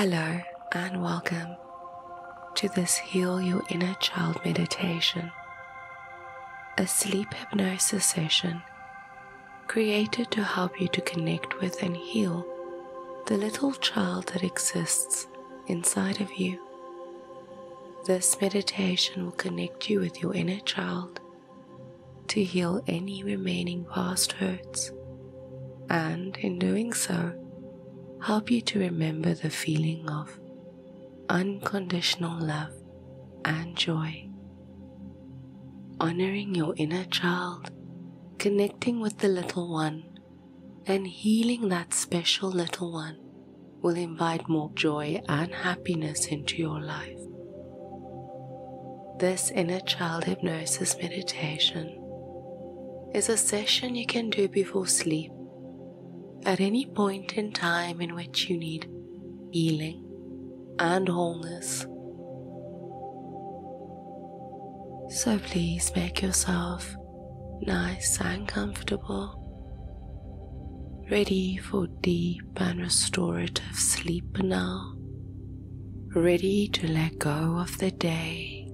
Hello and welcome to this Heal Your Inner Child meditation, a sleep hypnosis session created to help you to connect with and heal the little child that exists inside of you. This meditation will connect you with your inner child to heal any remaining past hurts, and in doing so, help you to remember the feeling of unconditional love and joy. Honoring your inner child, connecting with the little one, and healing that special little one will invite more joy and happiness into your life. This inner child hypnosis meditation is a session you can do before sleep at any point in time in which you need healing and wholeness. So please make yourself nice and comfortable, ready for deep and restorative sleep now, ready to let go of the day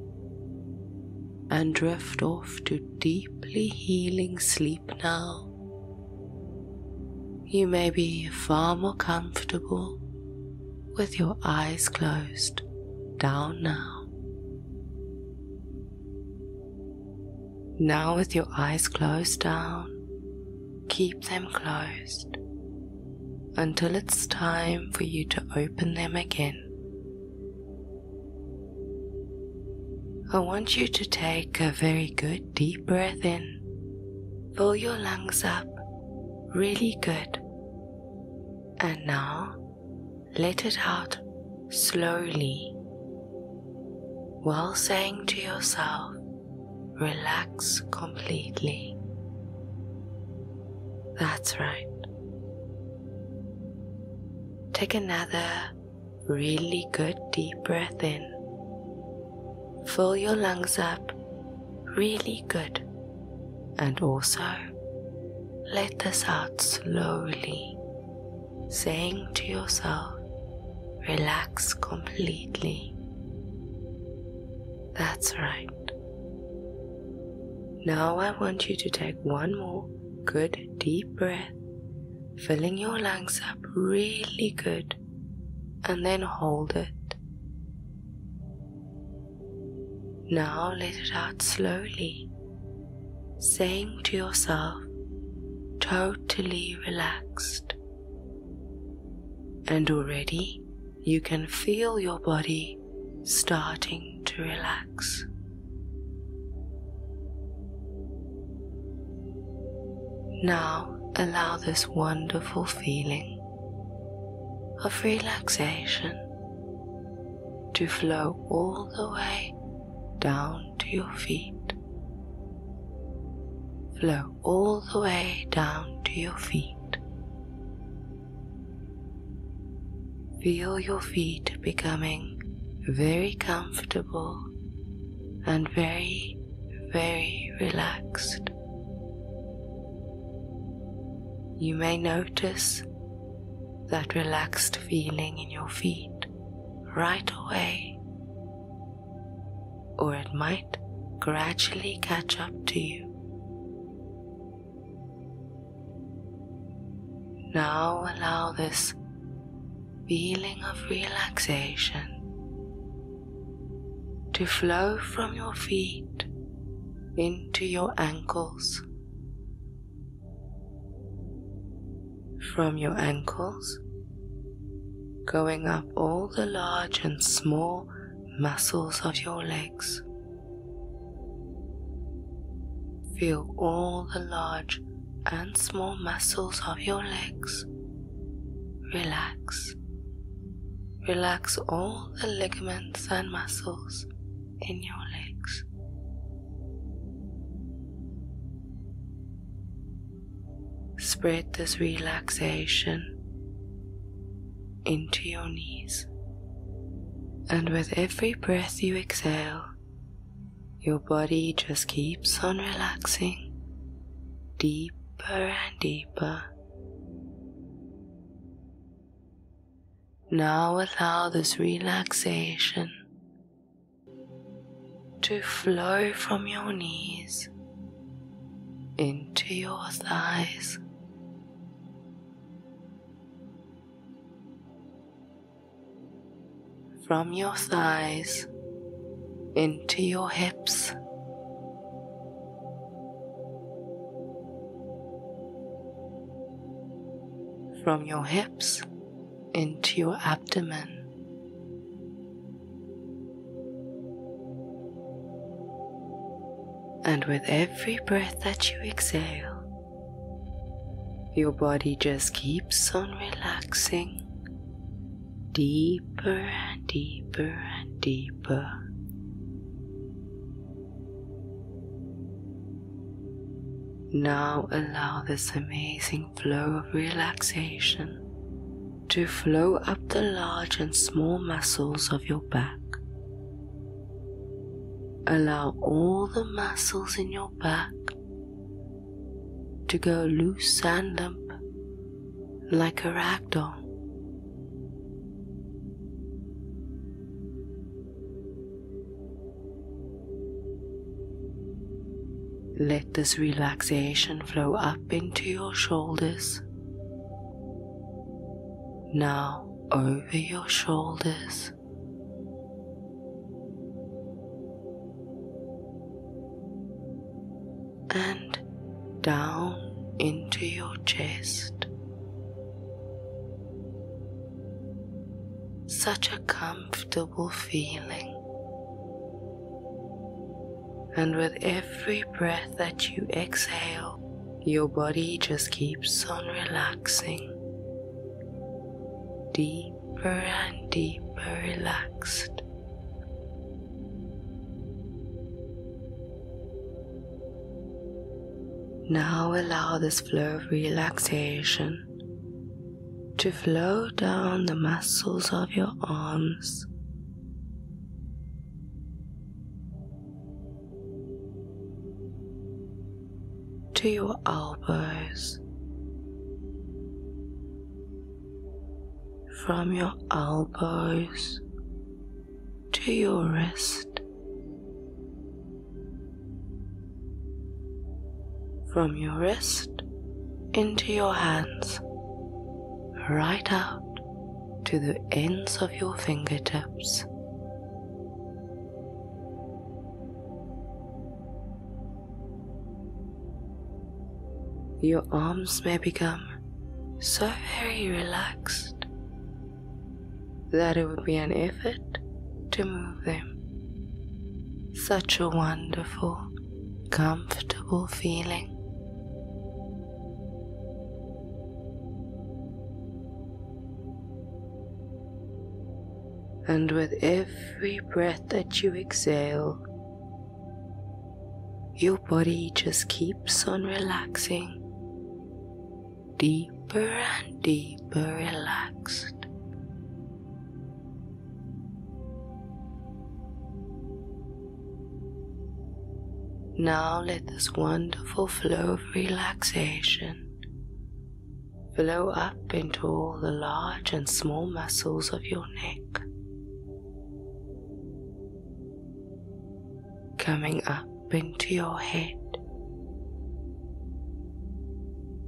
and drift off to deeply healing sleep now. You may be far more comfortable with your eyes closed down now. Now, with your eyes closed down, keep them closed until it's time for you to open them again. I want you to take a very good deep breath in, fill your lungs up really good, and now let it out slowly while saying to yourself, relax completely. That's right. Take another really good deep breath in. Fill your lungs up really good and also let this out slowly, saying to yourself, relax completely. That's right. Now I want you to take one more good deep breath, filling your lungs up really good, and then hold it. Now let it out slowly, saying to yourself, totally relaxed. And already you can feel your body starting to relax. Now allow this wonderful feeling of relaxation to flow all the way down to your feet. Flow all the way down to your feet. Feel your feet becoming very comfortable and very, very relaxed. You may notice that relaxed feeling in your feet right away, or it might gradually catch up to you. Now allow this feeling of relaxation to flow from your feet into your ankles. From your ankles, going up all the large and small muscles of your legs. Feel all the large and small muscles of your legs relax. Relax all the ligaments and muscles in your legs. Spread this relaxation into your knees, and with every breath you exhale, your body just keeps on relaxing deeper and deeper Now allow this relaxation to flow from your knees into your thighs. From your thighs into your hips. From your hips into your abdomen. And with every breath that you exhale, your body just keeps on relaxing deeper and deeper and deeper. Now allow this amazing flow of relaxation to flow up the large and small muscles of your back Allow all the muscles in your back to go loose and limp like a rag doll. Let this relaxation flow up into your shoulders. Now over your shoulders. and down into your chest. Such a comfortable feeling. And with every breath that you exhale, your body just keeps on relaxing. Deeper and deeper relaxed. Now allow this flow of relaxation to flow down the muscles of your arms. To your elbows, from your elbows to your wrist, from your wrist into your hands, right out to the ends of your fingertips. Your arms may become so very relaxed that it would be an effort to move them. Such a wonderful, comfortable feeling. and with every breath that you exhale, your body just keeps on relaxing deeper and deeper relaxed. Now let this wonderful flow of relaxation flow up into all the large and small muscles of your neck. coming up into your head,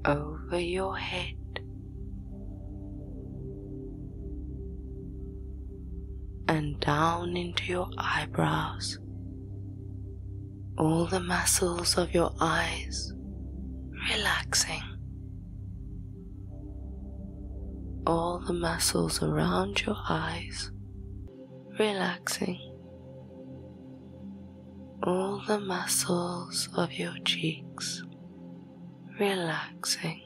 over your head. And down into your eyebrows, all the muscles of your eyes relaxing, all the muscles around your eyes relaxing. All the muscles of your cheeks relaxing,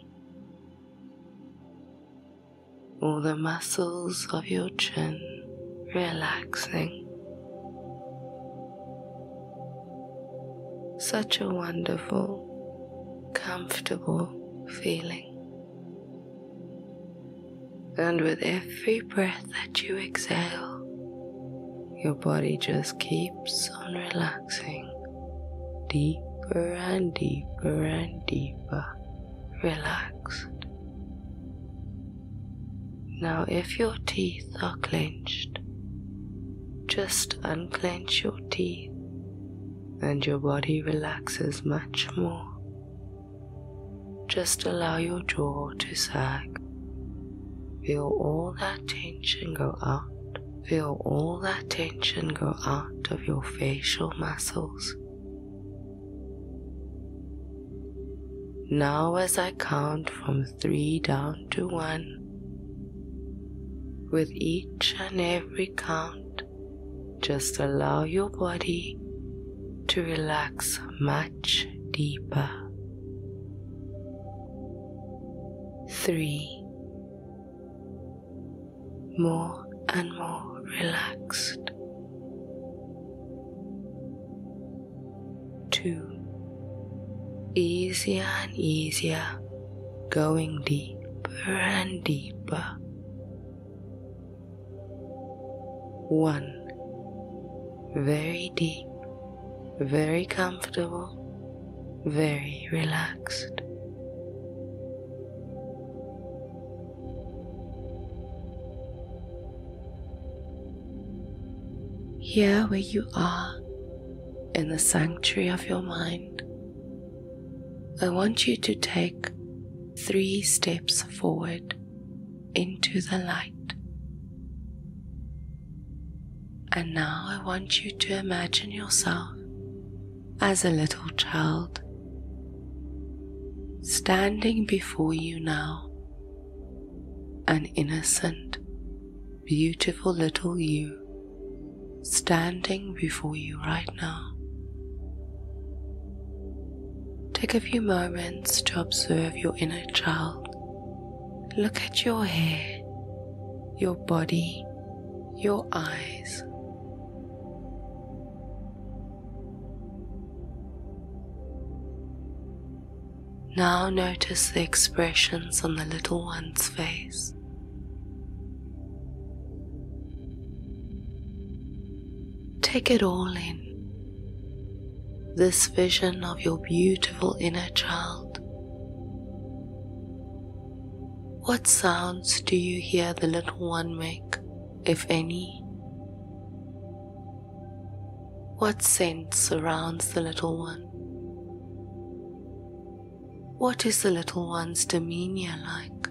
all the muscles of your chin relaxing. Such a wonderful, comfortable feeling. And with every breath that you exhale, your body just keeps on relaxing deeper and deeper and deeper relaxed. Now, if your teeth are clenched, just unclench your teeth and your body relaxes much more. Just allow your jaw to sag. Feel all that tension go out. Feel all that tension go out of your facial muscles. Now, as I count from three down to one, with each and every count, just allow your body to relax much deeper. Three, more and more relaxed. Two, easier and easier, going deeper and deeper. One, very deep, very comfortable, very relaxed. Here, where you are in the sanctuary of your mind, I want you to take three steps forward into the light. And now I want you to imagine yourself as a little child standing before you now, an innocent, beautiful little you standing before you right now. Take a few moments to observe your inner child. Look at your hair, your body, your eyes. Now notice the expressions on the little one's face. Take it all in. This vision of your beautiful inner child. What sounds do you hear the little one make, if any? What scent surrounds the little one? What is the little one's demeanor like?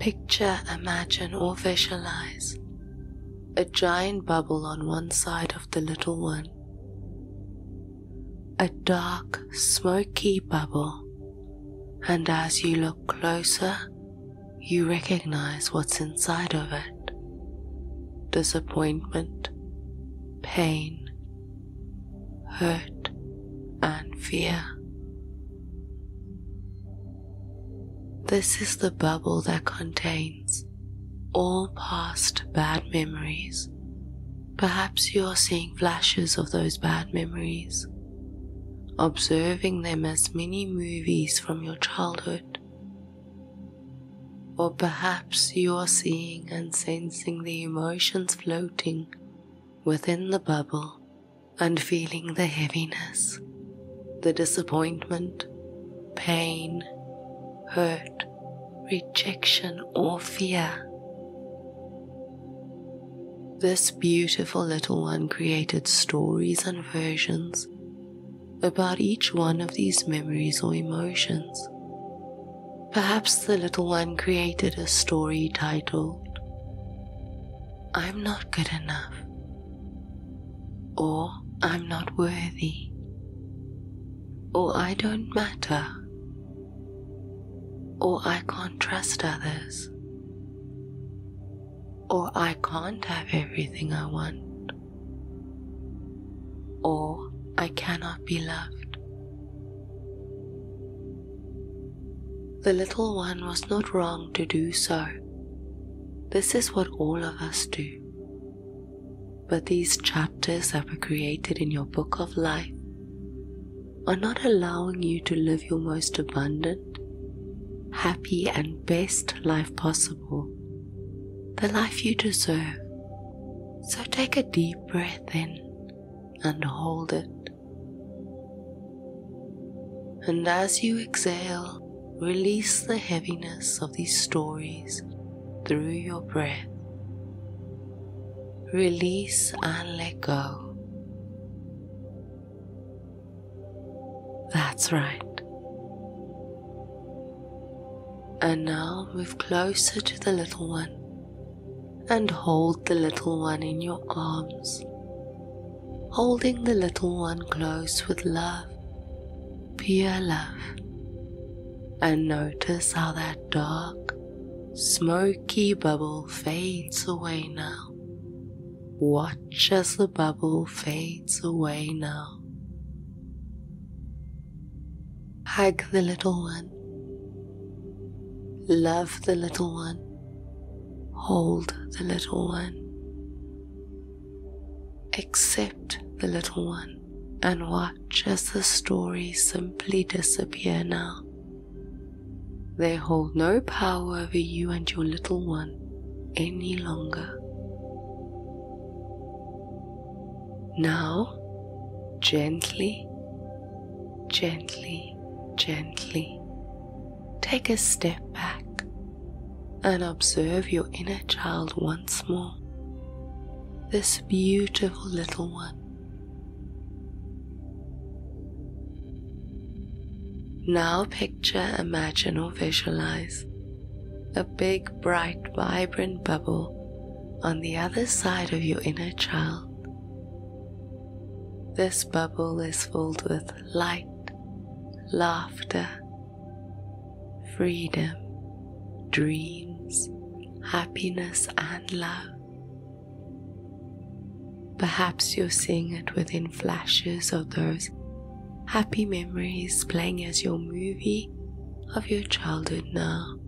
Picture, imagine, or visualize a giant bubble on one side of the little one, a dark, smoky bubble, and as you look closer, you recognize what's inside of it. Disappointment, pain, hurt, and fear. This is the bubble that contains all past bad memories. Perhaps you are seeing flashes of those bad memories, observing them as mini movies from your childhood. Or perhaps you are seeing and sensing the emotions floating within the bubble and feeling the heaviness, the disappointment, pain, hurt, rejection, or fear. This beautiful little one created stories and versions about each one of these memories or emotions. Perhaps the little one created a story titled, I'm not good enough or I'm not worthy, or I don't matter, or I can't trust others, or I can't have everything I want, or I cannot be loved. The little one was not wrong to do so. This is what all of us do. But these chapters that were created in your book of life are not allowing you to live your most abundant, happy, and best life possible, the life you deserve. So take a deep breath in and hold it. And as you exhale, release the heaviness of these stories through your breath. Release and let go. That's right. And now move closer to the little one and hold the little one in your arms, holding the little one close with love, pure love. And notice how that dark, smoky bubble fades away now. Watch as the bubble fades away now. Hug the little one Love the little one. Hold the little one. Accept the little one and watch as the stories simply disappear now. They hold no power over you and your little one any longer. Now, gently, gently, gently take a step back and observe your inner child once more. This beautiful little one. Now picture, imagine, or visualize a big, bright, vibrant bubble on the other side of your inner child. This bubble is filled with light, laughter, freedom, dreams, happiness, and love. Perhaps you're seeing it within flashes of those happy memories playing as your movie of your childhood now.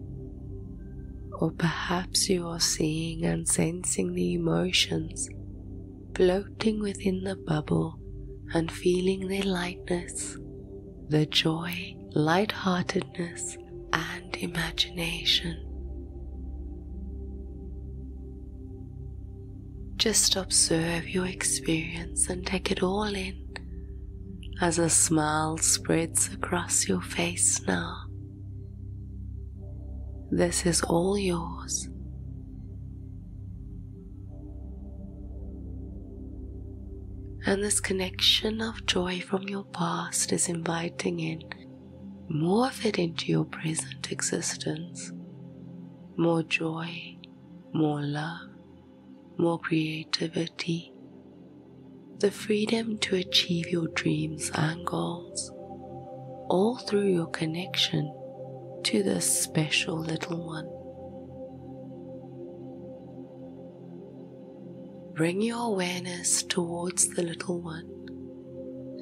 Or perhaps you are seeing and sensing the emotions floating within the bubble and feeling their lightness, the joy, lightheartedness, and imagination. Just observe your experience and take it all in as a smile spreads across your face now. This is all yours. And this connection of joy from your past is inviting in more of it into your present existence. More joy, more love, more creativity, the freedom to achieve your dreams and goals, all through your connection to this special little one. Bring your awareness towards the little one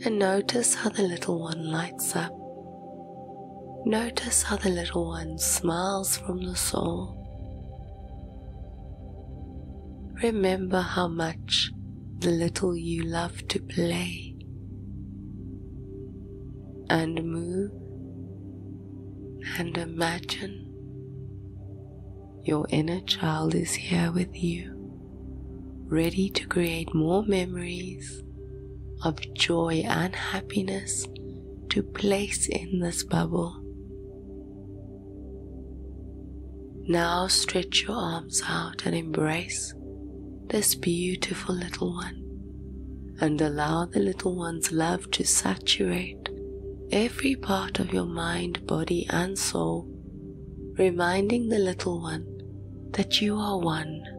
and notice how the little one lights up Notice how the little one smiles from the soul. Remember how much the little you love to play and move and imagine your inner child is here with you, ready to create more memories of joy and happiness to place in this bubble. Now stretch your arms out and embrace this beautiful little one and allow the little one's love to saturate every part of your mind, body, and soul, reminding the little one that you are one.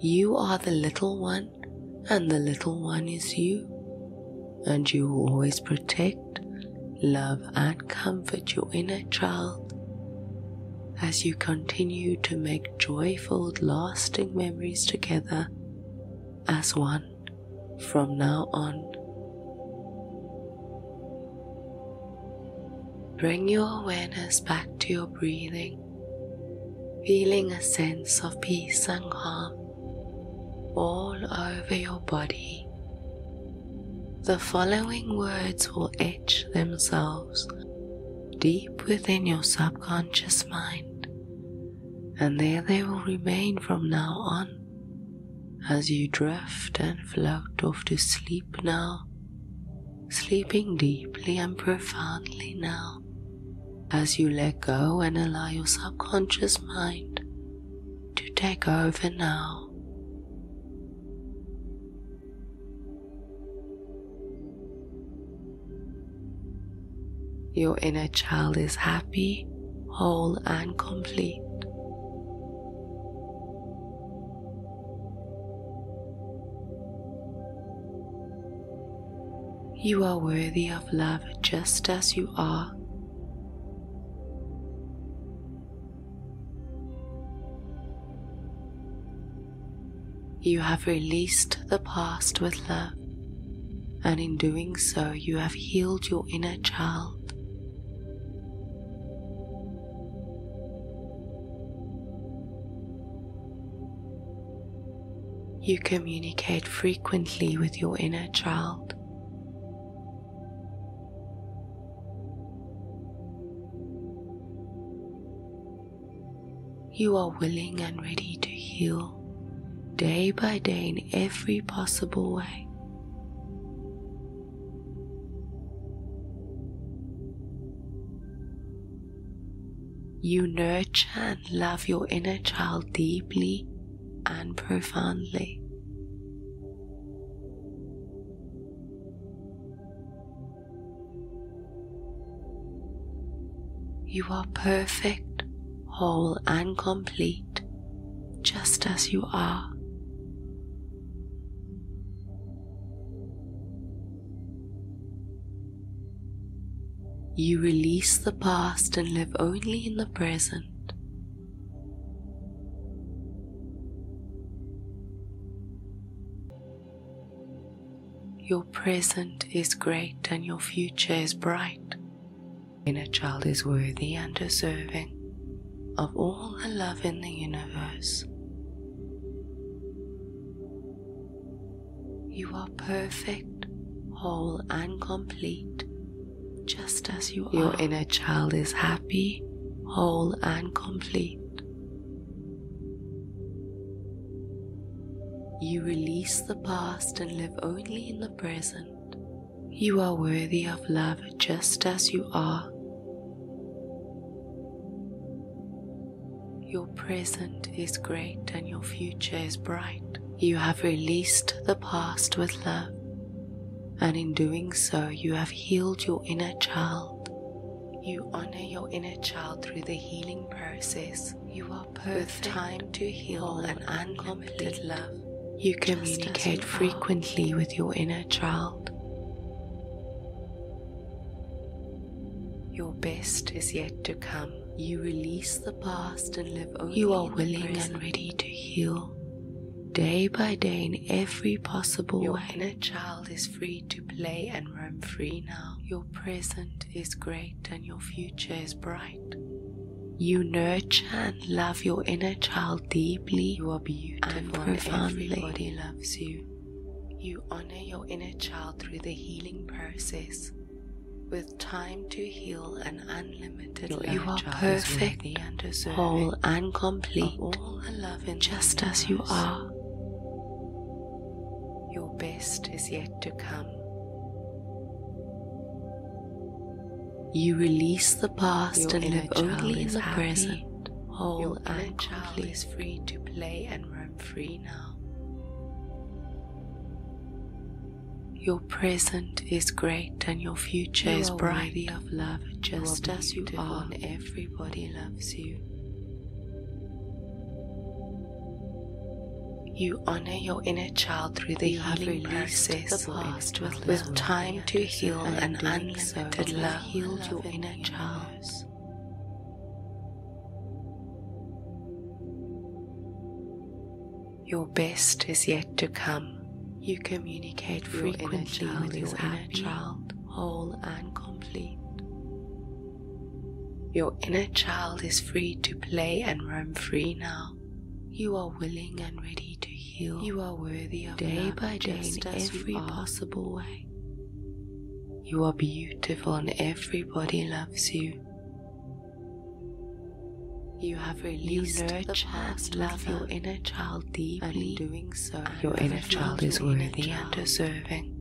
You are the little one, and the little one is you, and you will always protect, love, and comfort your inner child. As you continue to make joyful, lasting memories together as one from now on. Bring your awareness back to your breathing, feeling a sense of peace and calm all over your body. The following words will etch themselves deep within your subconscious mind, and there they will remain from now on as you drift and float off to sleep now, sleeping deeply and profoundly now as you let go and allow your subconscious mind to take over now. Your inner child is happy, whole, and complete. You are worthy of love just as you are. You have released the past with love, and in doing so, you have healed your inner child. You communicate frequently with your inner child. You are willing and ready to heal day by day in every possible way. You nurture and love your inner child deeply and profoundly. You are perfect, whole, and complete just as you are. You release the past and live only in the present. Your present is great and your future is bright. Your inner child is worthy and deserving of all the love in the universe. You are perfect, whole, and complete just as you are. Your inner child is happy, whole, and complete. You release the past and live only in the present. You are worthy of love just as you are. Your present is great and your future is bright. You have released the past with love and in doing so, you have healed your inner child. You honor your inner child through the healing process. You are perfect. With time to heal and unlimited love. You communicate frequently with your inner child. Your best is yet to come. You release the past and live only. You are willing and ready to heal day by day in every possible Your way. Your inner child is free to play and roam free now. Your present is great and your future is bright. You nurture and love your inner child deeply. You are beautiful and profoundly. Everybody loves you. You honor your inner child through the healing process. With time to heal and unlimited love, you are perfect, and whole, and complete, just as you are. Your best is yet to come. You release the past Your and live only in the happy. present. Whole Your and child is free to play and roam free now. Your present is great and your future you is bright. of love just as you are. And everybody loves you. You honor your inner child through the healing process past with, with time to heal and, unlimited so love. Healed your inner child. Your best is yet to come. You communicate frequently with your inner child, whole and complete. Your inner child is free to play and roam free now. You are willing and ready to heal. You are worthy of day by day in every possible way. You are beautiful and everybody loves you. You have released you nurture and love your inner child deeply. And in doing so, your inner child is worthy and deserving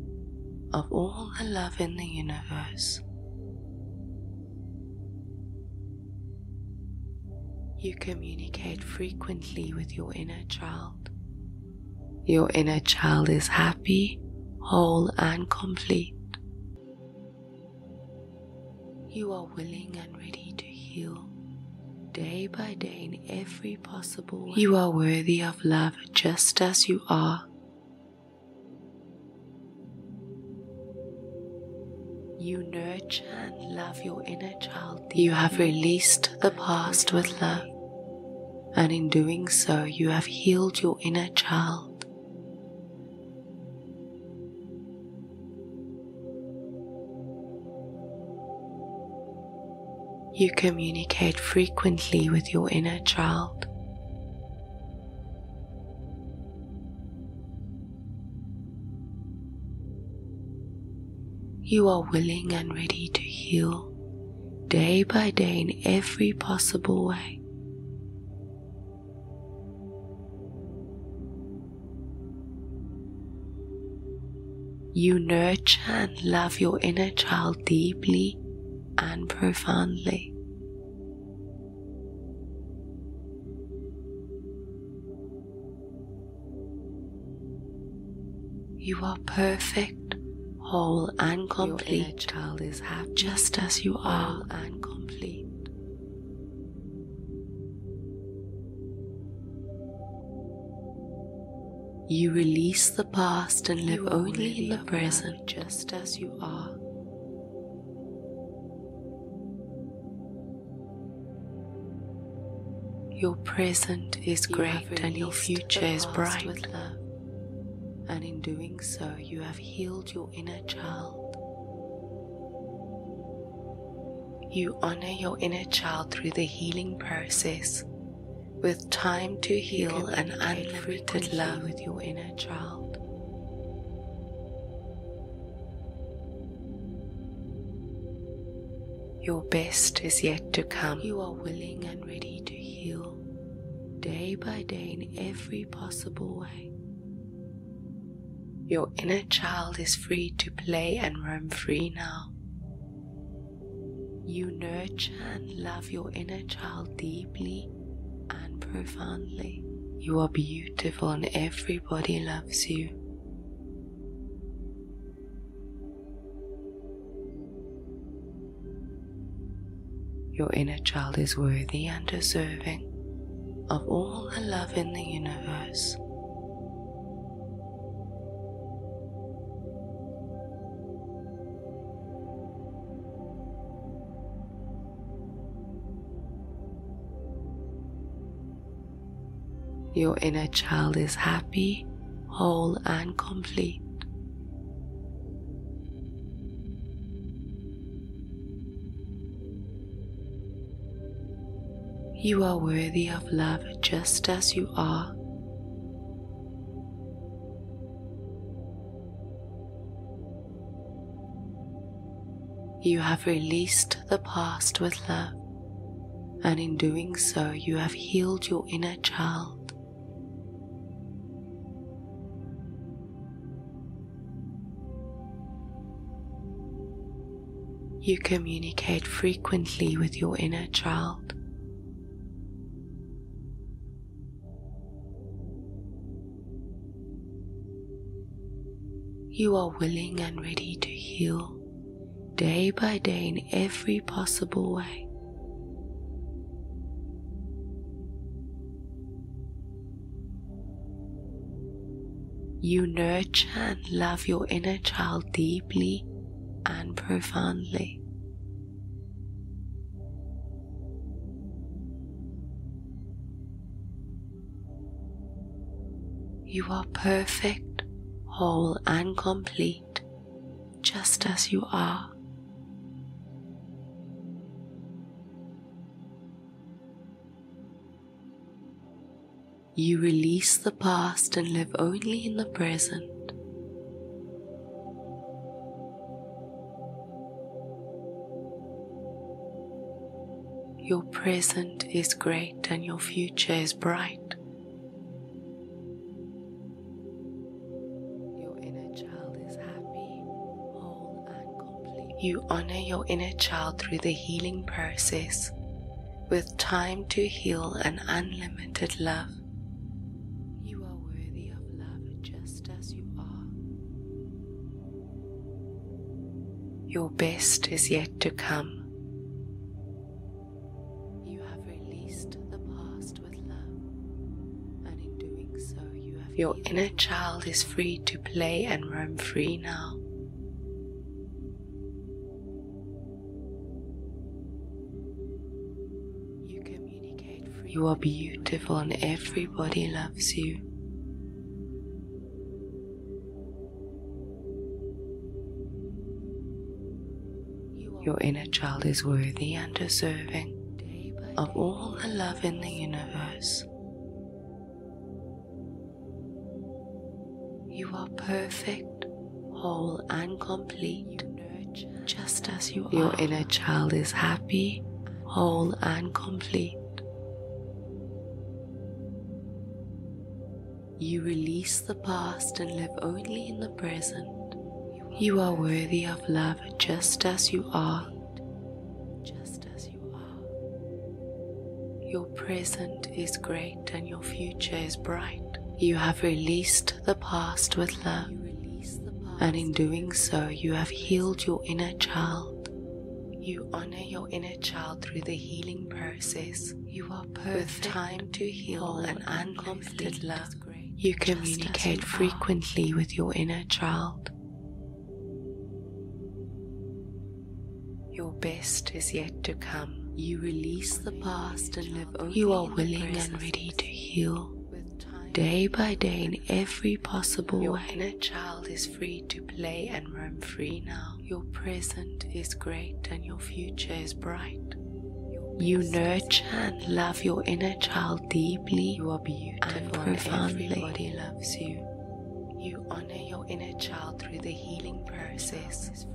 of all the love in the universe. You communicate frequently with your inner child. Your inner child is happy, whole, and complete. You are willing and ready to heal day by day in every possible way. You are worthy of love just as you are. You nurture and love your inner child. You have released the past with love, and in doing so, you have healed your inner child. You communicate frequently with your inner child. You are willing and ready to heal day by day in every possible way. You nurture and love your inner child deeply and profoundly. You are perfect, whole, and complete. Your inner child is happy, just as you are, and complete. You release the past and live only in the present, just as you are. Your present is you great and your future is bright. And in doing so, you have healed your inner child. You honor your inner child through the healing process with time to heal and unlimited love with your inner child. Your best is yet to come. You are willing and ready to heal day by day in every possible way. Your inner child is free to play and roam free now. You nurture and love your inner child deeply profoundly. You are beautiful and everybody loves you. Your inner child is worthy and deserving of all the love in the universe. Your inner child is happy, whole, and complete. You are worthy of love just as you are. You have released the past with love, and in doing so, you have healed your inner child. You communicate frequently with your inner child. you are willing and ready to heal day by day in every possible way. You nurture and love your inner child deeply and profoundly. You are perfect whole and complete, just as you are. You release the past and live only in the present. Your present is great and your future is bright. Your inner child is happy, whole, and complete. You honor your inner child through the healing process with time to heal and unlimited love. You are worthy of love just as you are. Your best is yet to come. Your inner child is free to play and roam free now. You communicate free. You are beautiful and everybody loves you. Your inner child is worthy and deserving of all the love in the universe. Perfect, whole, and complete, just as you are. Your inner child is happy, whole, and complete. You release the past and live only in the present. You are worthy of love just as you are. Just as you are. Your present is great and your future is bright. You have released the past with love, and in doing so, you have healed your inner child. You honor your inner child through the healing process. You are perfect. Time to heal and unlimited love, you communicate frequently with your inner child. Your best is yet to come. You release the past and live only You are willing and ready to heal. Day by day, in every possible Your way. Your inner child is free to play and roam free now. Your present is great and your future is bright. You nurture and love your inner child deeply. You are beautiful and profoundly. Everybody loves you. You honor your inner child through the healing process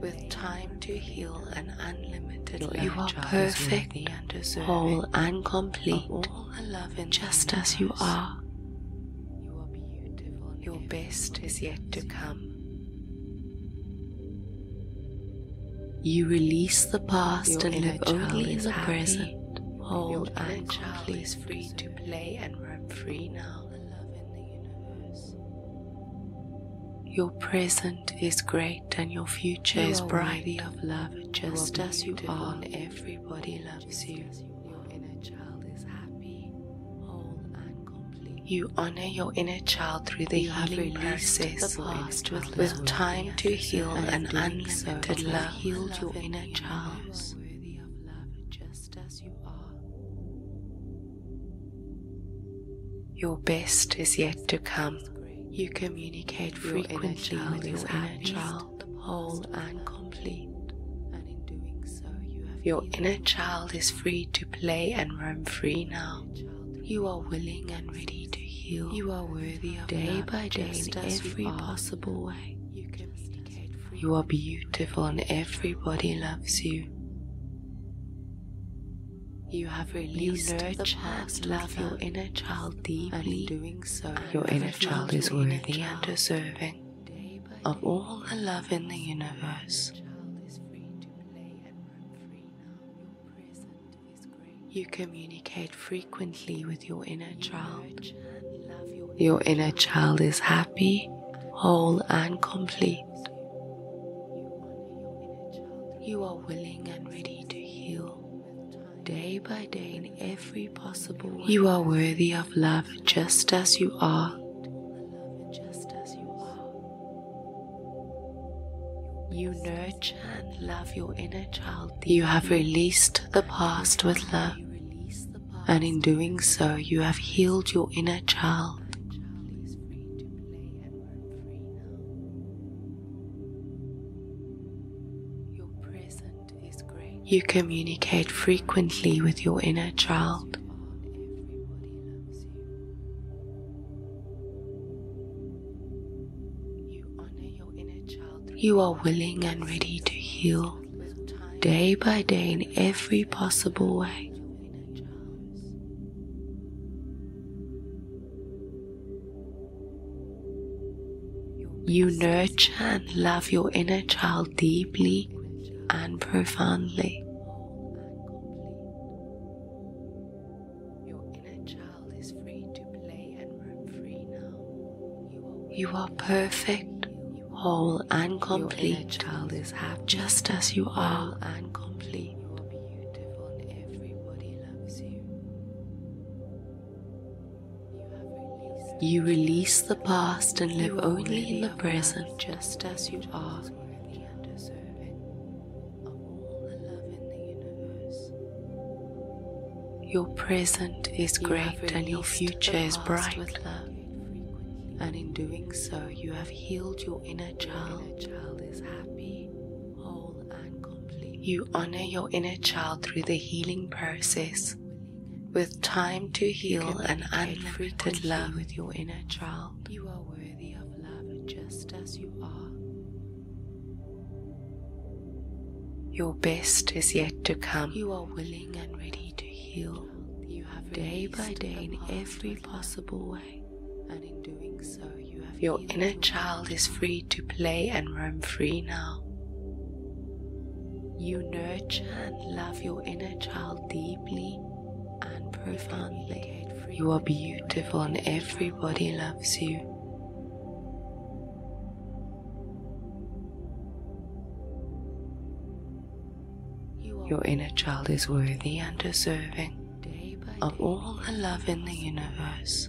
with time to heal and unlimited love. You are perfect, whole, and complete, All the love in just as you are. You are beautiful. Your best is yet to come. You release the past Your and live only in the happy. present. Whole Your and complete. is free to play and roam free now. Your present is great and your future you is bright. of love just as you are. Everybody loves you. You honor your inner child through the you healing process the past with, with time to heal and, and unlimited love. Healed your inner child. Your best is yet to come. You communicate frequently with your inner child, whole and complete. And in doing so, you have your inner child is free to play and roam free now. You are willing and ready to heal. You are worthy of day by day in every possible way. You You are beautiful and everybody loves you. You have released you nurture and love your inner child deeply. And doing so, your inner child is worthy and deserving of all the love in the universe. You communicate frequently with your inner child. Your inner child is happy, whole, and complete. You are willing and ready to heal day by day in every possible way. You are worthy of love just as you are. You nurture and love your inner child. You have released the past with love, and in doing so, you have healed your inner child. You communicate frequently with your inner child. You are willing and ready to heal day by day in every possible way. You nurture and love your inner child deeply and profoundly. Your inner child is free to play and roam free now. You are perfect, whole and complete. Your inner child is happy, just as you are and complete. You release the past and live only in the present, just as you are. Your present is great and your future is bright. And in doing so, you have healed your inner child. child is happy, whole, and complete. You honor your inner child through the healing process with time to heal and unlimited love with your inner child. You are worthy of love just as you are. Your best is yet to come. You are willing and ready to heal. You have day by day in every possible way. And in doing so, you have your inner child is free to play and roam free now. You nurture and love your inner child deeply and profoundly. You are beautiful and everybody loves you. Your inner child is worthy and deserving of all the love in the universe.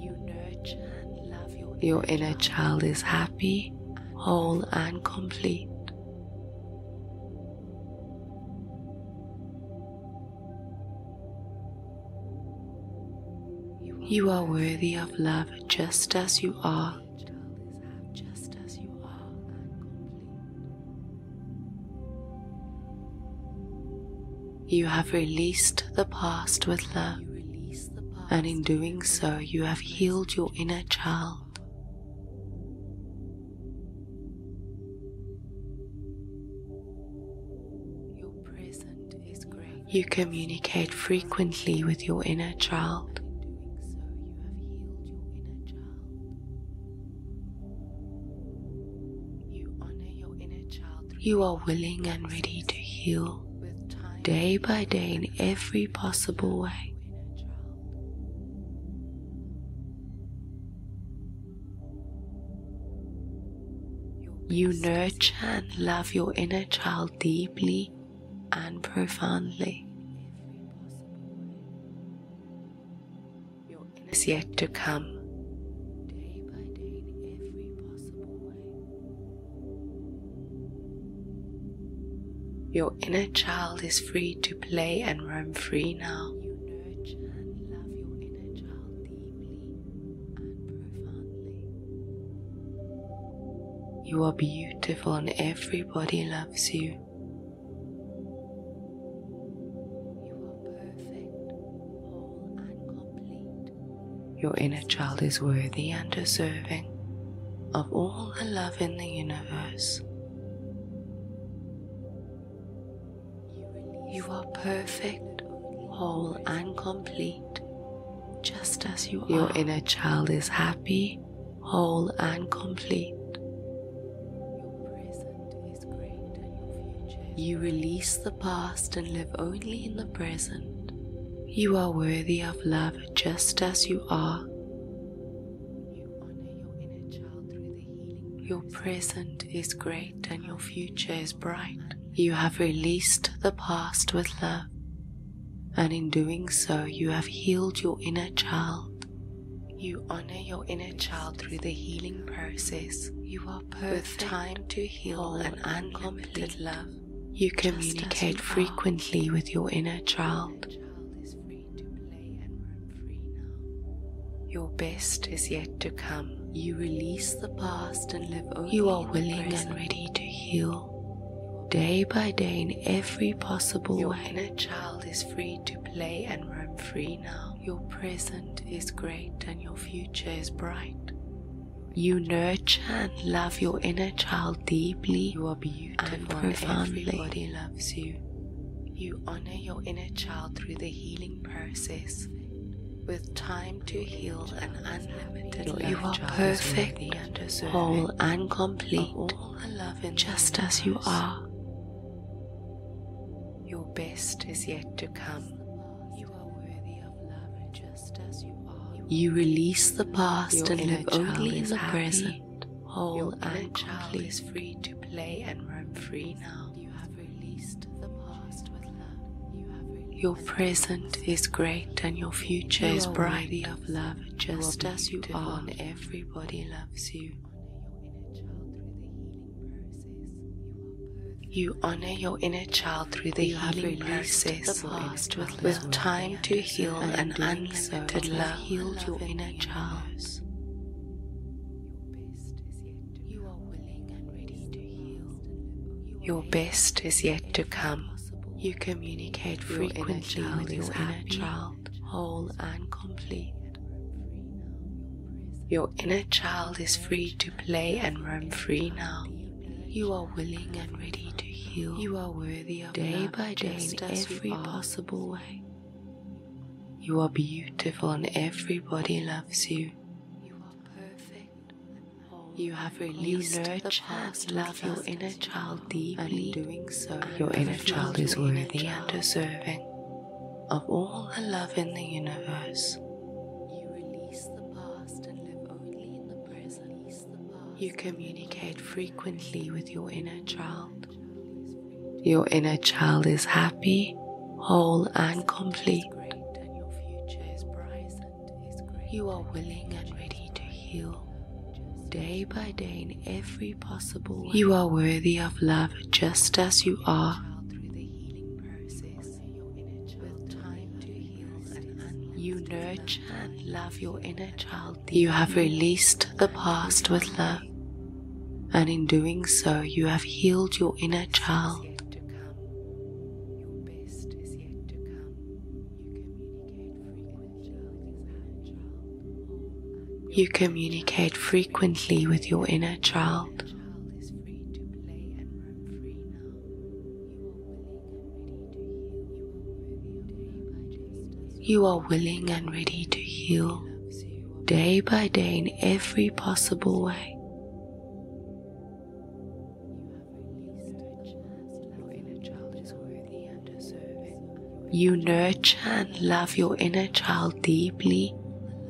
You nurture and love your, your inner child is happy, whole, and complete. You are worthy of love just as you are. You have released the past with love, and in doing so, you have healed your inner child. You communicate frequently with your inner child. You are willing and ready to heal day by day in every possible way. You nurture and love your inner child deeply and profoundly. Is yet to come. Your inner child is free to play and roam free now. You nurture and love your inner child deeply and profoundly. You are beautiful and everybody loves you. You Your inner child is worthy and deserving of all the love in the universe. You are perfect, whole, and complete, just as you are. Your inner child is happy, whole, and complete. Your present is great and your future. You release the past and live only in the present. You are worthy of love just as you are. You honor your inner child through the healing. Your present is great and your future is bright. You have released the past with love, and in doing so, you have healed your inner child. You honor your inner child through the healing process. You are perfect. With time to heal and unlimited love, you communicate frequently with your inner child. Your best is yet to come. You release the past and live only. You are willing and ready to heal day by day in every possible Your way. Your inner child is free to play and roam free now. Your present is great and your future is bright. You nurture and love your inner child deeply. You are beautiful and profoundly. Everybody loves you. You honor your inner child through the healing process with time to heal and unlimited love. You are perfect, and whole, and complete, of all the love in the just as you are. Your best is yet to come. You are worthy of love just as you are. You release the past Your and live only in the happy. present, whole Your and child complete. is free to play and roam free now. Your present is great and your future You is bright. of love just as you are. and everybody loves you. You honor your inner child through the You healing process the past with with time to heal And and so, unlimited have love. Healed your inner child. universe. You are willing and ready to heal. Your best is yet to come. You communicate frequently child with your inner child, whole and complete. Your inner child is free to play and roam free now. You are willing and ready to heal. You are worthy of Day love by day in every possible way. You are beautiful and everybody loves you. You are perfect. You have released You the nurture past love your inner child And deeply. in doing so, Your inner child is worthy and deserving of all the love in the universe. You release the past and live only in the present. You communicate frequently with your inner child. Your inner child is happy, whole, and complete. You are willing and ready to heal day by day in every possible way. You are worthy of love just as you are. You nurture and love your inner child. You have released the past with love, and in doing so, you have healed your inner child. You communicate frequently with your inner child. You are willing and ready to heal day by day in every possible way. You nurture and love your inner child deeply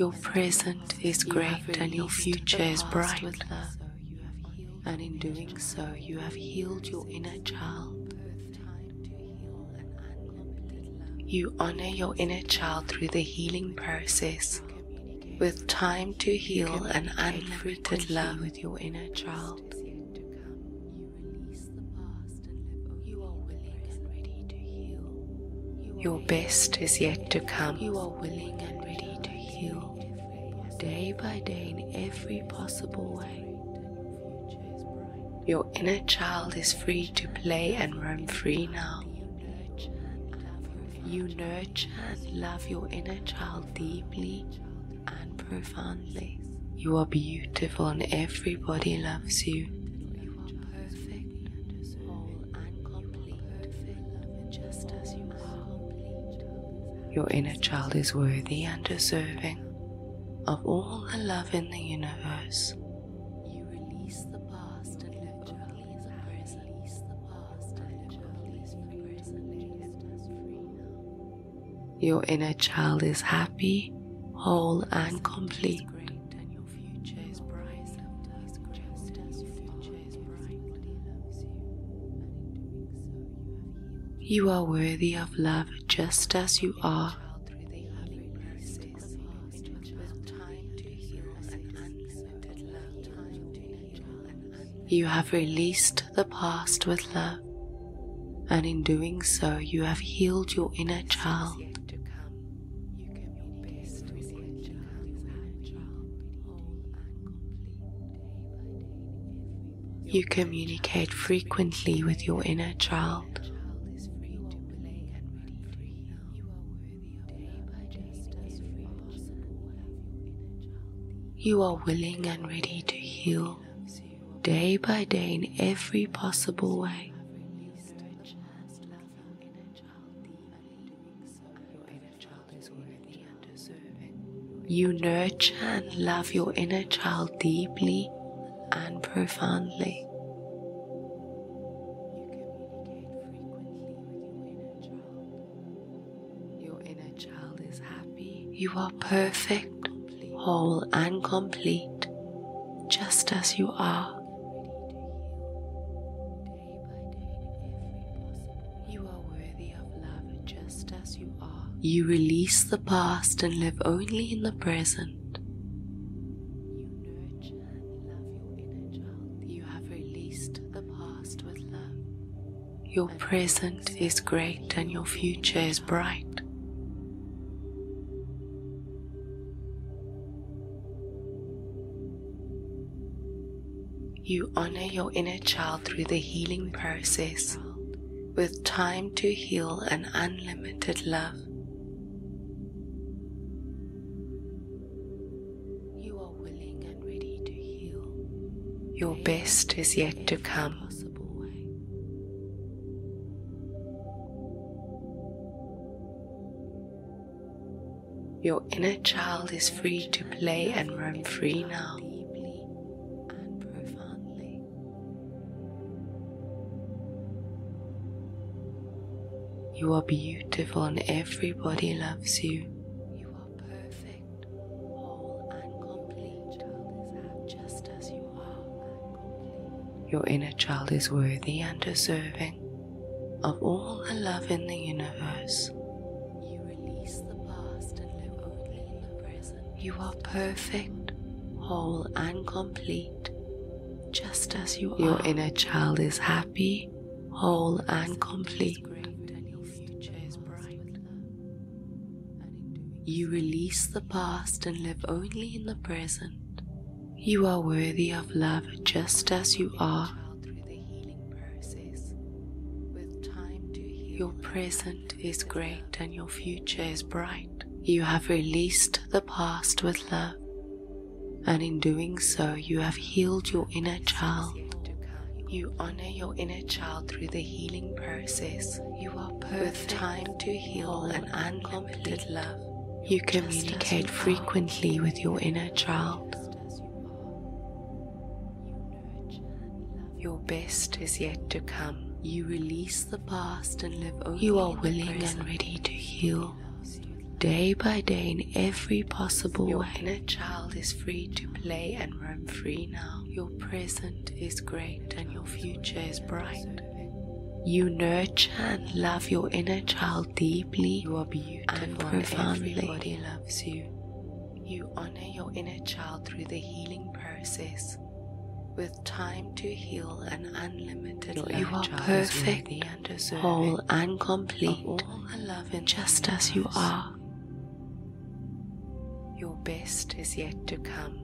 Your present is great and your future is bright. And in doing so, you have healed your inner child. You honor your inner child through the healing process with time to heal and unlimited love with your inner child. Your best is yet to come. You are willing and ready day by day in every possible way. Your inner child is free to play and roam free now. You nurture and love your inner child deeply and profoundly. You are beautiful and everybody loves you. You are perfect, whole and complete, just as you are. Your inner child is worthy and deserving of all the love in the universe. You release the past and live only in the present. Your inner child is happy, whole, and complete. You are worthy of love just as you are. You have released the past with love, And in doing so, you have healed your inner child. You communicate frequently with your inner child. You are willing and ready to heal day by day in every possible way. You nurture and love your inner child deeply and profoundly. Your inner child is happy. You are perfect, whole, and complete, just as you are. You are worthy of love just as you are. You release the past and live only in the present. You have released the past with love. Your present is great and your future is bright. You honor your inner child through the healing process with time to heal and unlimited love. You are willing and ready to heal. Your best is yet to come. Your inner child is free to play and roam free now. You are beautiful and everybody loves you. You are perfect, whole and complete, just as you are. Your inner child is worthy and deserving of all the love in the universe. You release the past and live only in the present. You are perfect, whole and complete, just as you are. Your inner child is happy, whole and complete. You release the past and live only in the present. You are worthy of love just as you are. Your present is great and your future is bright. You have released the past with love, and in doing so, you have healed your inner child. You honor your inner child through the healing process. You are perfect. With time to heal and unlimited love. You communicate frequently with your inner child. Your best is yet to come. You release the past and live only You are willing and ready to heal day by day in every possible your way. Your inner child is free to play and roam free now. Your present is great and your future is bright. You nurture and love your inner child deeply. You are beautiful and profoundly. Everybody loves you. You honor your inner child through the healing process with time to heal and unlimited love. You are perfect, whole, and complete, just as you are. Your best is yet to come.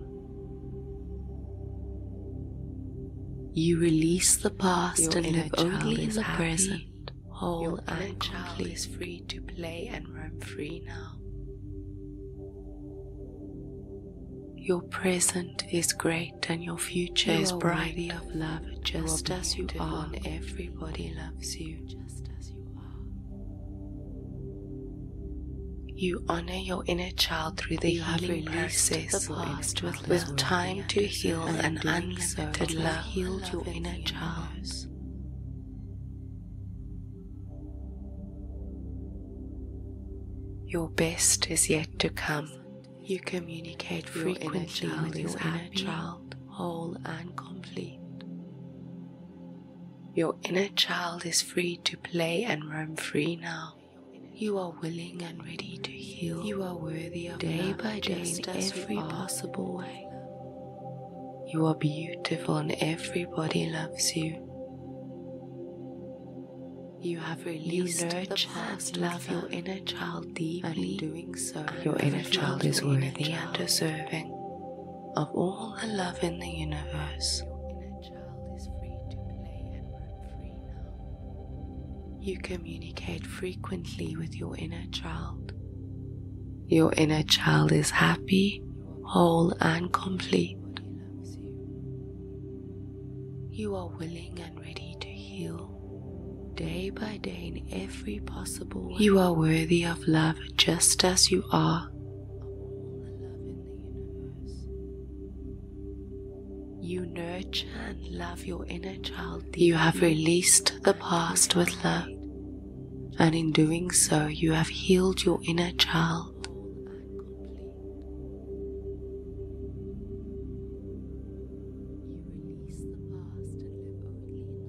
You release the past Your and live only in the happy. present, whole Your and child complete. is free to play and roam free now. Your present is great and your future you is bright. of love just as you are. And everybody loves you. You honor your inner child through the you healing process past with, with time to heal and unlimited so love. Healed your inner child. Your best is yet to come. You communicate frequently with your inner child, whole and complete. Your inner child is free to play and roam free now. You are willing and ready to heal. You are worthy of day by day in every possible way. You are beautiful and everybody loves you. You have released you the past love your inner child deeply. and in doing so, your inner child is worthy and deserving of all the love in the universe. You communicate frequently with your inner child. Your inner child is happy, whole, and complete. You are willing and ready to heal day by day in every possible way. You are worthy of love just as you are. You nurture and love your inner child. You have released the past with love, and in doing so, you have healed your inner child.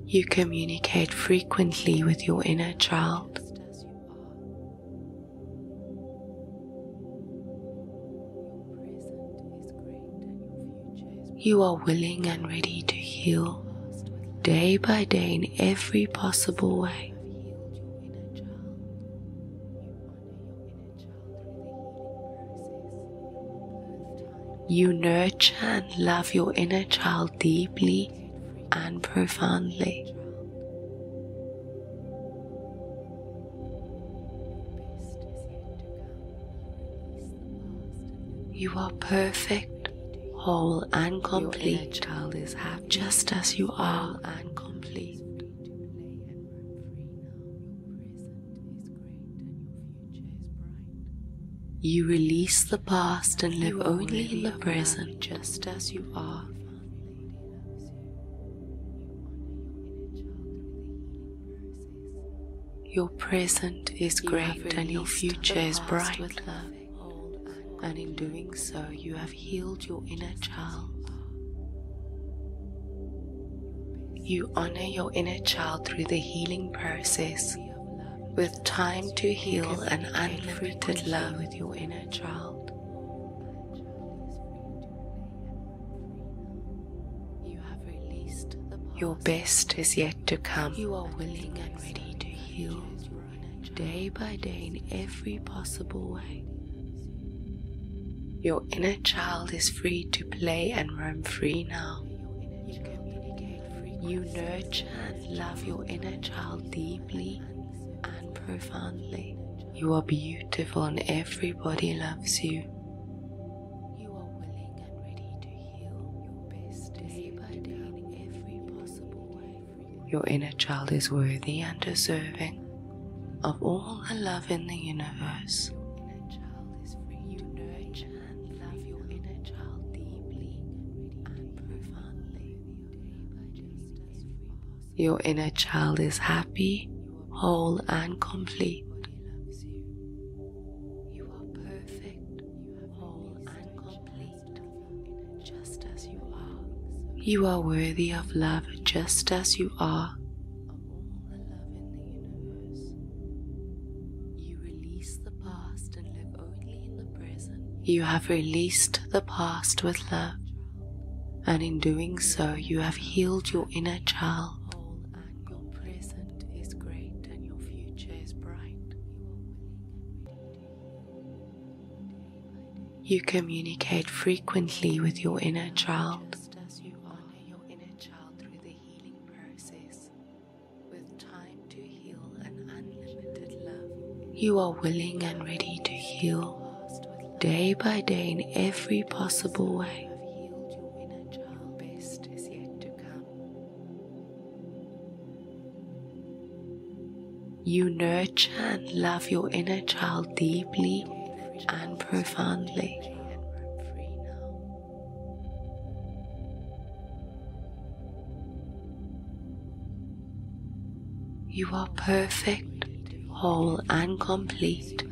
You communicate frequently with your inner child. You are willing and ready to heal day by day in every possible way. You nurture and love your inner child deeply and profoundly. You are perfect, whole, and complete. child is happy just as you are and complete. You release the past and live only in the present just as you are. Your present is great and your future is bright. And in doing so, you have healed your inner child. You honor your inner child through the healing process with time to heal and unlimited love with your inner child. You have released the Your best is yet to come. You are willing and ready to heal day by day in every possible way. Your inner child is free to play and roam free now. You nurture and love your inner child deeply profoundly. You are beautiful and everybody loves you. You are willing and ready to heal your best day by day in every possible way. Your inner child is worthy and deserving of all the love in the universe. You nurture and love your inner child deeply and profoundly. Your inner child is happy, whole, and complete. You are perfect, whole, and complete, just as you are. You are worthy of love just as you are. You release the past and live only in the present. You have released the past with love, and in doing so, you have healed your inner child. You communicate frequently with your inner child. Just as you honor your inner child through the healing process with time to heal and unlimited love. You are willing and ready to heal day by day in every possible way. Best is yet to come. You nurture and love your inner child deeply and profoundly. You are perfect, whole, and complete,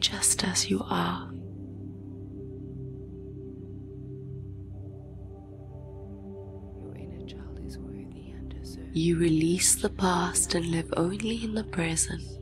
just as you are. You release the past and live only in the present.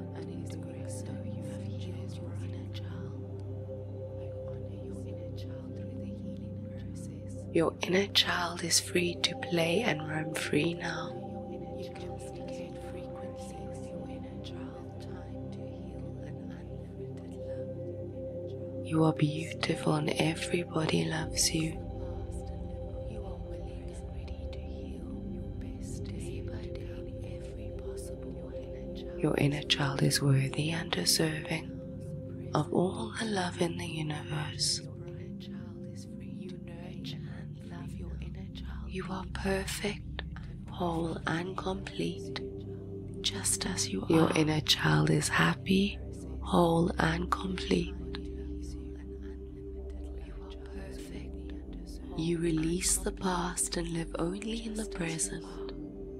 Your inner child is free to play and roam free now. You are beautiful and everybody loves you. Your inner child is worthy and deserving of all the love in the universe. You are perfect, whole, and complete, just as you are. Your inner child is happy, whole, and complete. You release the past and live only in the present.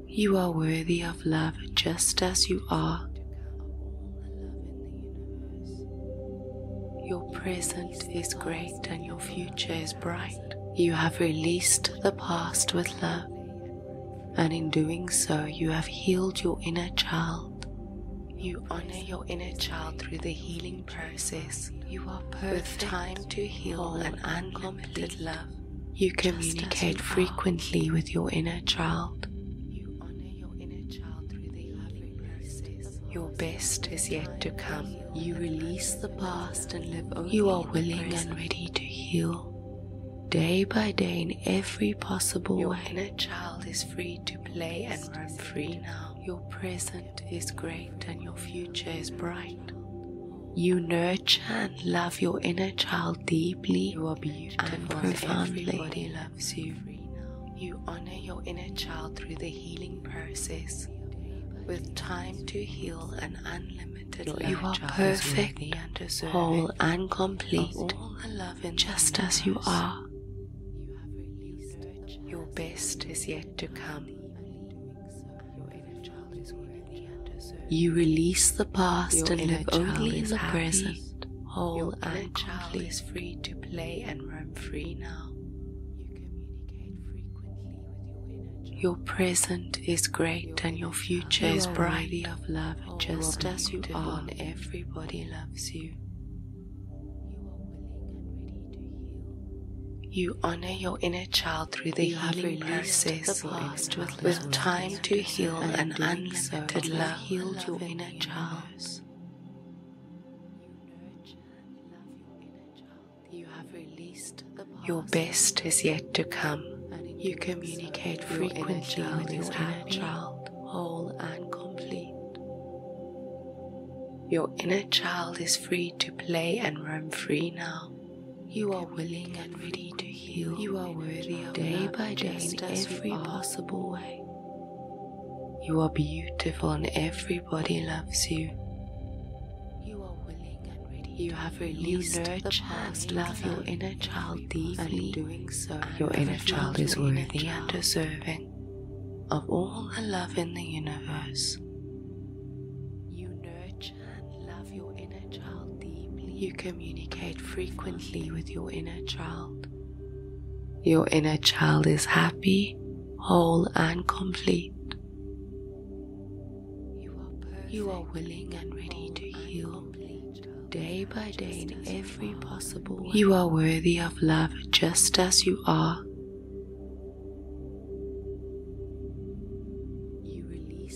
You are worthy of love just as you are. Your present is great and your future is bright. You have released the past with love, and in doing so, you have healed your inner child. You honor your inner child through the healing process. You are perfect. With time to heal and unlimited love. You communicate you frequently are. with your inner child. You honor your inner child through the healing process. Your best is yet to come. You release the past and live only. You are willing and ready to heal day by day in every possible Your way. Your inner child is free to play and roam free now. Your present is great and your future is bright. You nurture and love your inner child deeply. You are beautiful and profoundly. Everybody loves you. You honor your inner child through the healing process with time to heal and unlimited love. You are perfect, whole, and complete, just as you are best is yet to come. You release the past Your and live only in the happy. present, whole Your and child is free to play and roam free now. Your present is great and your future is bright of love just as you are and everybody loves you. You honor your inner child through the you healing process past with, with time to heal and, and unlimited so love. Healed your inner child. You have released your best is yet to come. You communicate frequently with your inner child, whole and complete. Your inner child is free to play and roam free now. You are willing and ready to heal. You are worthy of day by day in every possible way. You are beautiful and everybody loves you. You are willing and ready. You have released you the past. Love your inner child deeply. Doing so, your inner child is worthy and deserving of all the love in the universe. You communicate frequently with your inner child. Your inner child is happy, whole, and complete. You are willing and ready to heal day by day in every possible way. You are worthy of love just as you are.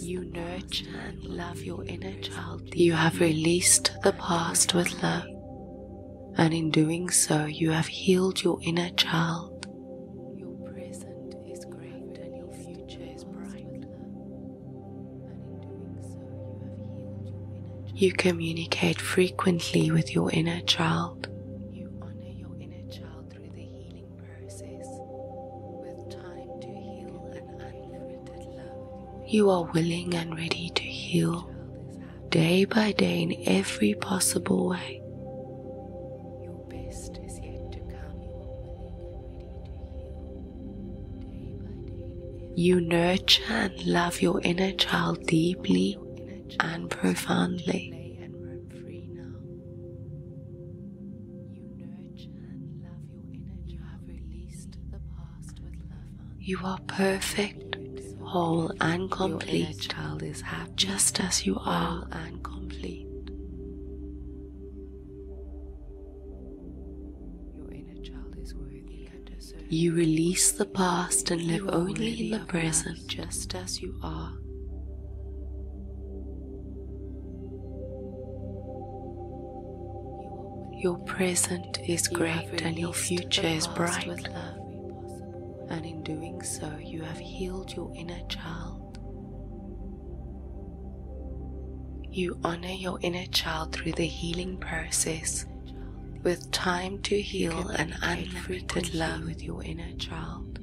You nurture and love your inner child. You have released the past with love and in doing so, you have healed your inner child. Your present is great and your future is bright. You communicate frequently with your inner child. You honor your inner child through the healing process with time to heal and unlimited love. You are willing and ready to heal day by day in every possible way. You nurture and love your inner child deeply and profoundly. Play and roam free now. You nurture and love your inner You have released the past with love. You are perfect, whole, and complete, child is happy just as you are. and complete. You release the past and live only in the present. just as you are. Your present is great and your future is bright. love, and in doing so, you have healed your inner child. You honor your inner child through the healing process with time to heal and Communicate unlimited love. with your inner child.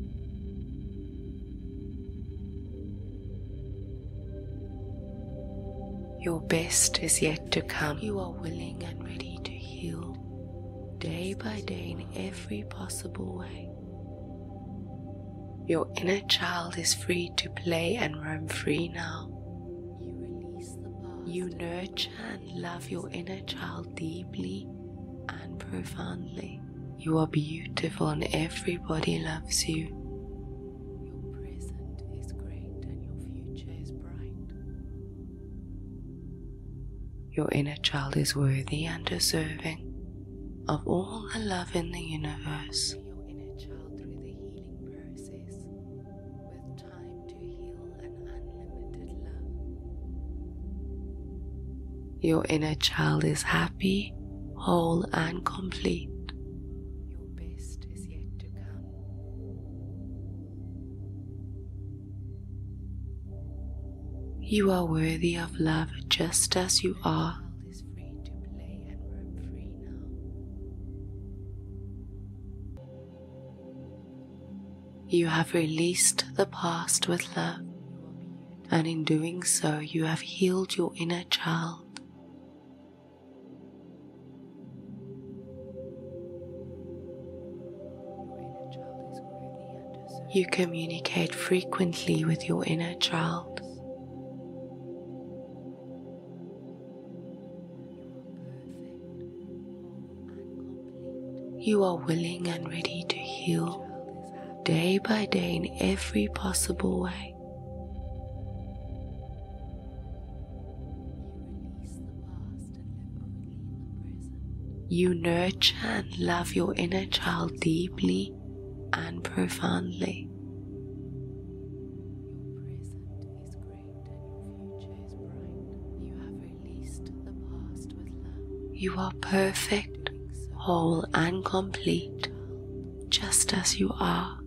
Your best is yet to come. You are willing and ready to heal day by day in every possible way. Your inner child is free to play and roam free now. You release the past. You nurture and love your inner child deeply profoundly. You are beautiful and everybody loves you. Your present is great and your future is bright. Your inner child is worthy and deserving of all the love in the universe. your inner child through the healing process with time to heal and unlimited love. Your inner child is happy, whole, and complete. Your best is yet to come. You are worthy of love just as you are. Child is free to play and roam free now. You have released the past with love, You are beautiful. and in doing so, you have healed your inner child. You communicate frequently with your inner child. You are willing and ready to heal day by day in every possible way. You nurture and love your inner child deeply and profoundly. You are perfect, whole, and complete, just as you are.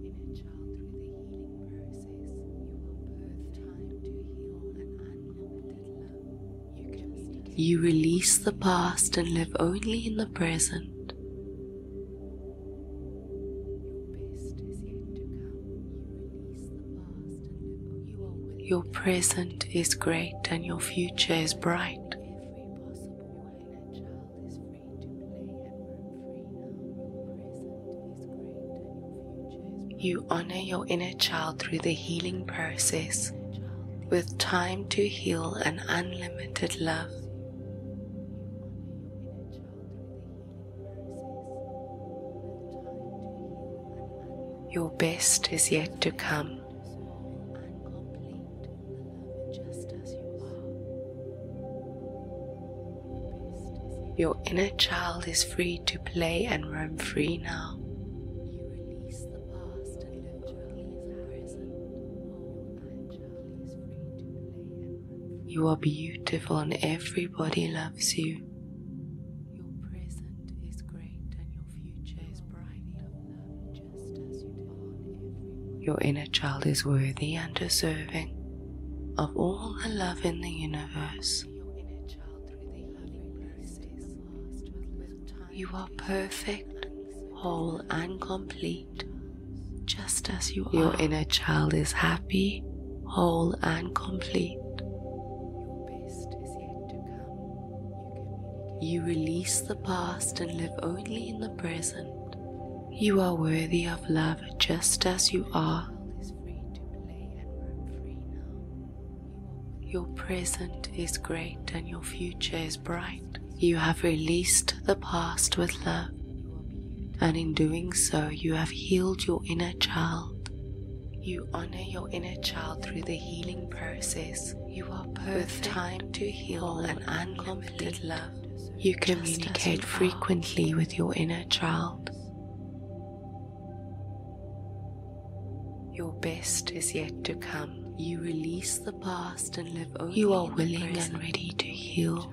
You release the past and live only in the present. Your present is great and your future is bright. You honor your inner child through the healing process with time to heal and unlimited love. Your best is yet to come. Your inner child is free to play and roam free now. You release the past and live present. You are beautiful and everybody loves you. Your present is great and your future is bright. Just as you. Your inner child is worthy and deserving of all the love in the universe. You are perfect, whole, and complete, just as you are. Your inner child is happy, whole, and complete. Your best is yet to come. You You release the past and live only in the present. You are worthy of love just as you are. child is free to play and roam free now. Your present is great and your future is bright. You have released the past with love, and in doing so, you have healed your inner child. You honor your inner child through the healing process. You are. With time to heal and unlimited love. You communicate frequently with your inner child. Your best is yet to come. You release the past and live only You are willing and ready to heal.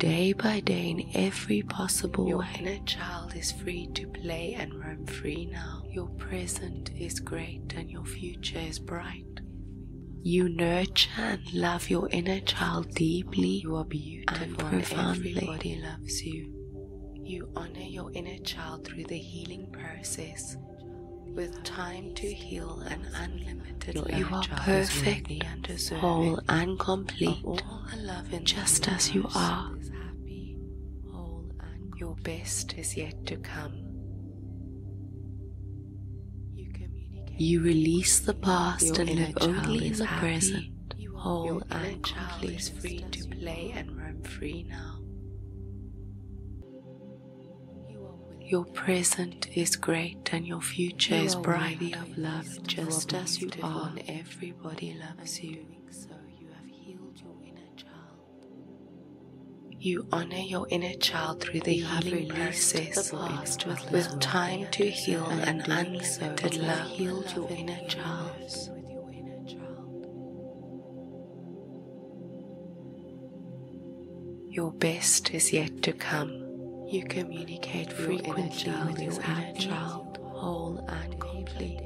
Day by day in every possible Your way. inner child is free to play and roam free now. Your present is great and your future is bright. You nurture and love your inner child deeply. You are beautiful and profoundly. Everybody loves you. You honor your inner child through the healing process with time to heal and unlimited love. You are perfect, whole, and complete, just as you are. Your best is yet to come. You release the past and live only in the present, whole and complete. is free to play and roam free now. Your present is great and your future you is bright. of love just as you are. And everybody loves you You honor your inner child through the healing process with, time to heal and unlimited love. Heal your inner child. Your best is yet to come. You communicate frequently with your inner child, whole and complete.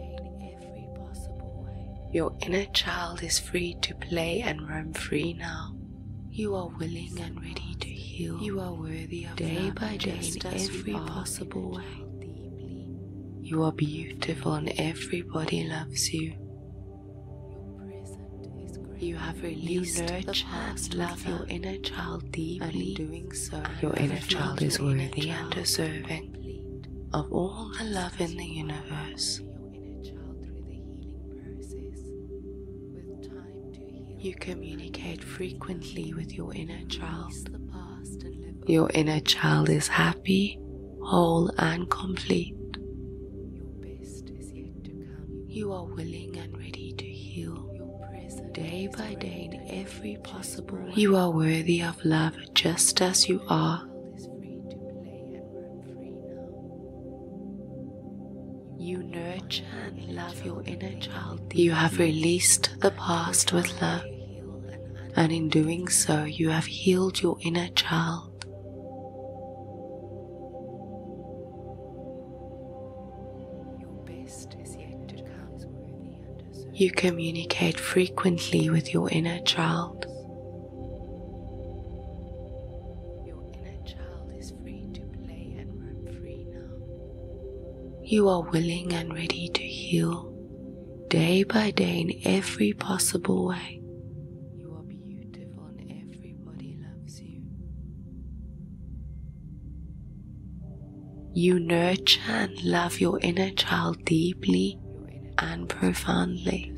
Your inner child is free to play and roam free now. You are willing and ready to heal. You are worthy of day by day in every possible way. You are beautiful and everybody loves you. You have released you the past, love your inner child deeply. And in doing so, your inner child is worthy and deserving of all the love in the universe. You communicate frequently with your inner child. Your inner child is happy, whole, and complete. Your best is yet to come. You are willing and ready to heal day by day in every possible way. You are worthy of love just as you are. You nurture and love your inner child. You have released the past with love, and in doing so, you have healed your inner child. You communicate frequently with your inner child. Your inner child is free to play and roam free now. You are willing and ready to heal day by day in every possible way. You nurture and love your inner child deeply and profoundly.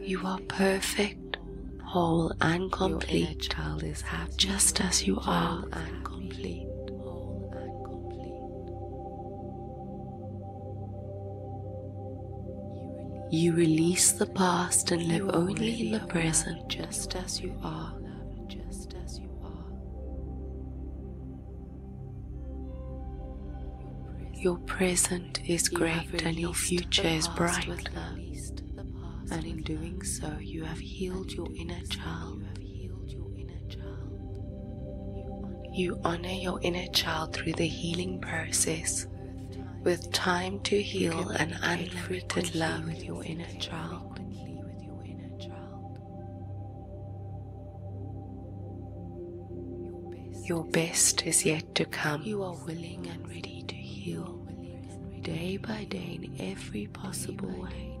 You are perfect, whole, and complete, child is happy, just as you are and complete. You release the past and live only in the present, just as you are. Your present is great and your future is bright. And in doing so, you have healed your inner child. You honor your inner child through the healing process with time to heal and unlimited love with your inner child. Your best is yet to come. You are willing and ready to heal day by day in every possible way.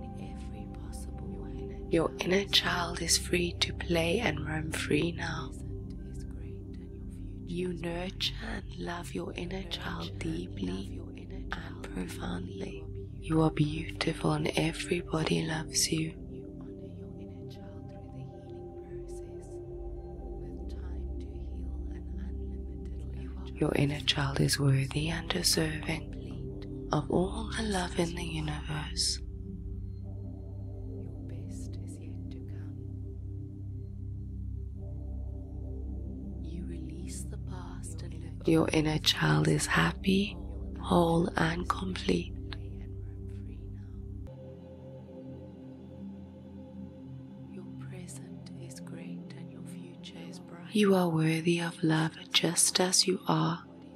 Your inner child is free to play and roam free now. You nurture and love your inner child deeply profoundly. You are beautiful and everybody loves you. You your inner child is worthy and deserving of all the love in the universe. Your inner child is happy, whole, and complete. free and roam free now. Your present is great and your future is bright. You are worthy of love just as you are. You.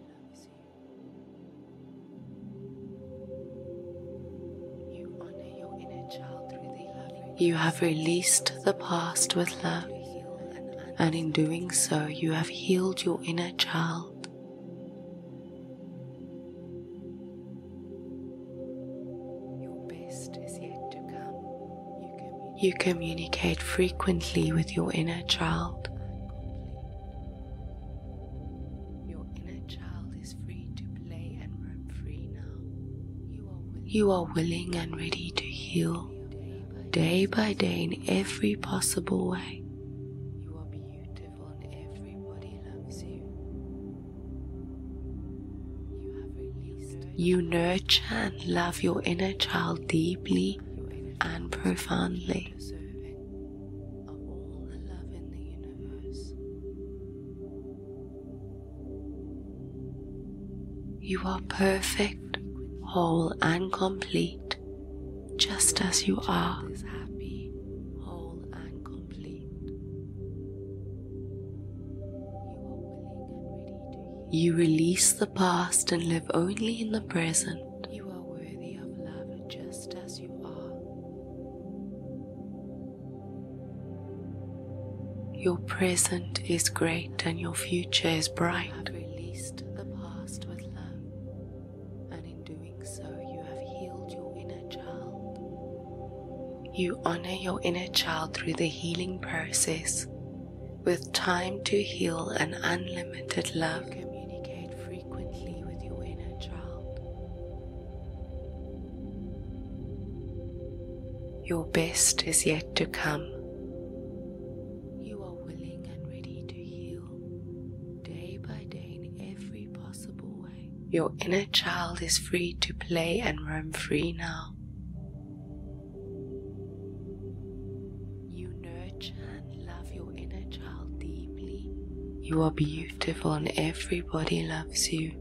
You honor your inner child through the healing You have released the past with love, to heal an un- and in doing so, you have healed your inner child. You communicate frequently with your inner child. Your inner child is free to play and roam free now. You are willing You are willing and ready to heal day by day in every possible way. You are beautiful and everybody loves you. You have released You nurture and love your inner child deeply and profoundly. You are perfect, whole, and complete, just as you are. You release the past and live only in the present. Your present is great and your future is You bright. have released the past with love, and in doing so, you have healed your inner child. You honor your inner child through the healing process with time to heal and unlimited love. You communicate frequently with your inner child. Your best is yet to come. Your inner child is free to play and roam free now. You nurture and love your inner child deeply. You are beautiful and everybody loves you.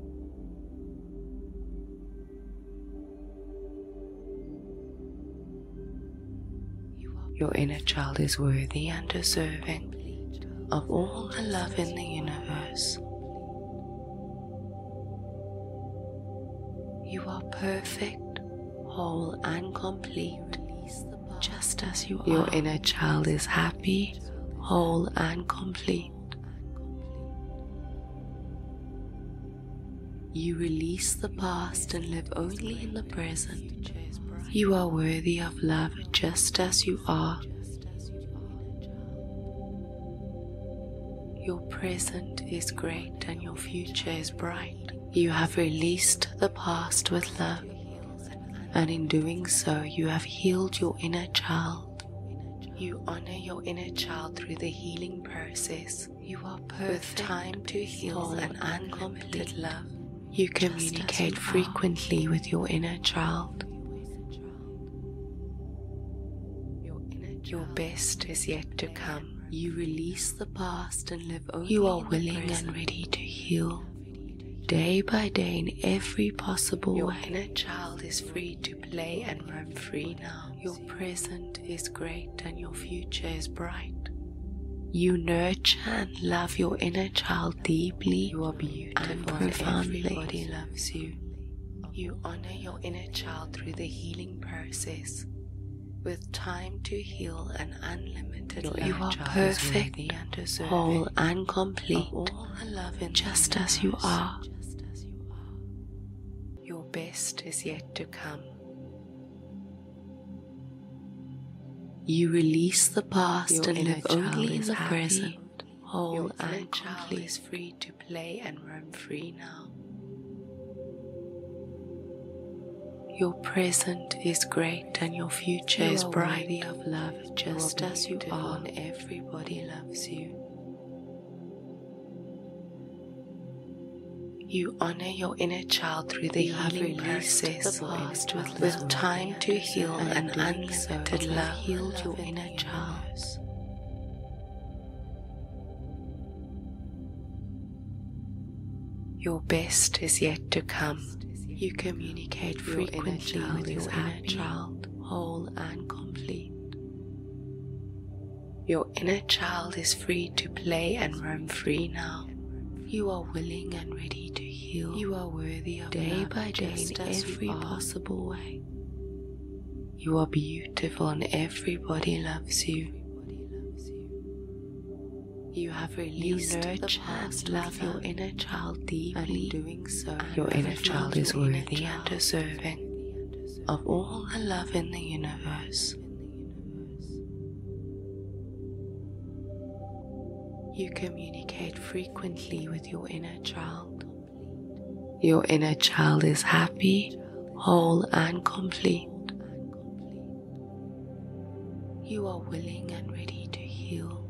You Your inner child is worthy and deserving of all the love in the universe. Perfect, whole, and complete, Release the past. just as you are. Your inner child is happy, whole, and complete. You release the past and live only in the present. Future is bright. You are worthy of love just as you are. Just as you are, inner child. Your present is great and your future is bright. You have released the past with love, and in doing so, you have healed your inner child. You honor your inner child through the healing process. You are perfect. With time to heal and unlimited love. You communicate frequently with your inner child. Your inner. Your best is yet to come. You release the past and live only You You are willing and ready to heal day by day in every possible Your way. Your inner child is free to play and roam free now. Your present is great and your future is bright. You nurture and love your inner child deeply. You are beautiful and profoundly. Everybody loves you. You honor your inner child through the healing process with time to heal and unlimited love. You are perfect, whole, and complete, all the love in just as you are. Best is yet to come. You release the past Your and live only in the happy, present, whole Your and child is free to play and roam free now. Your present is great and your future You is bright. of love just as you are. and everybody loves you. You honor your inner child through the You healing process the with time to heal And and in so, unlimited you have love. healed your inner child. Your best is yet to come. You communicate frequently with your inner child, whole and complete. Your inner child is free to play and roam free now. You are willing and ready to heal. You are worthy of day love by day in every possible way. You are beautiful and everybody loves you. You have You released the nurture past love your inner child and in deeply. doing so, Your inner child is worthy and deserving of all the love in the universe. You communicate frequently with your inner child. Your inner child is happy, whole, and complete. You are willing and ready to heal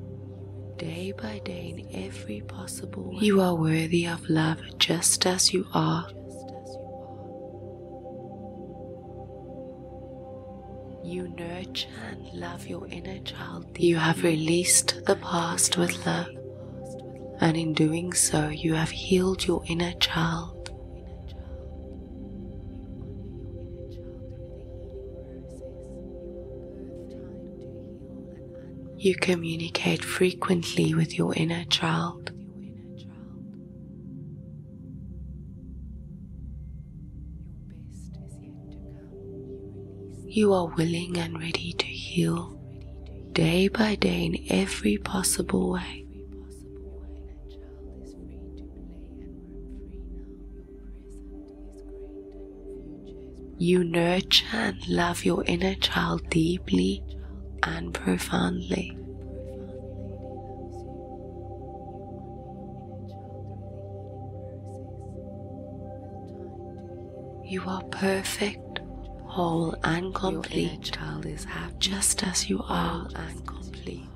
day by day in every possible way. You are worthy of love just as you are. You nurture and love your inner child. You have released the past with love, and in doing so, you have healed your inner child. You communicate frequently with your inner child. You are willing and ready to heal day by day in every possible way. You nurture and love your inner child deeply and profoundly. You are perfect, whole, and complete, child is happy. just as you are and complete.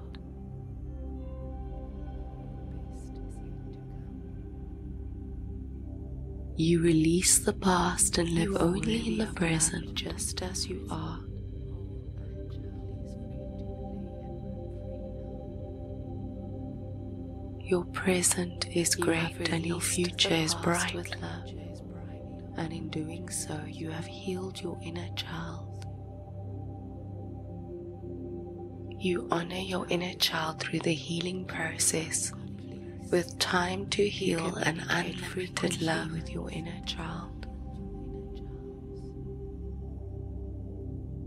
You release the past and live only in the present, just as you are. Your present is You great and your future is bright. love. And in doing so, you have healed your inner child. You honor your inner child through the healing process with time to heal unlimited frequently love with your inner child.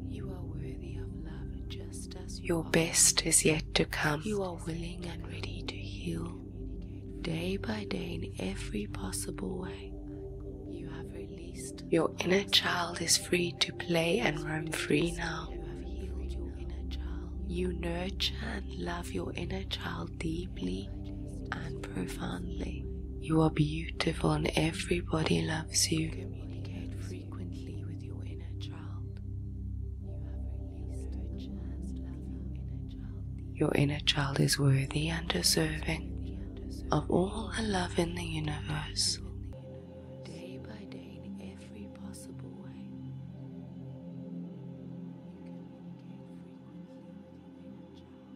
You are worthy of love just as you Your best is yet to come. You are willing and ready to heal day by day in every possible way. You have released. Your inner child is free to play and roam free now. You have healed your inner child. You nurture and love your inner child deeply and profoundly. You are beautiful and everybody loves you. Communicate frequently with your inner child. You have released and love your inner child. Your inner child is worthy and deserving of all the love in the universe. Day by day in every possible way.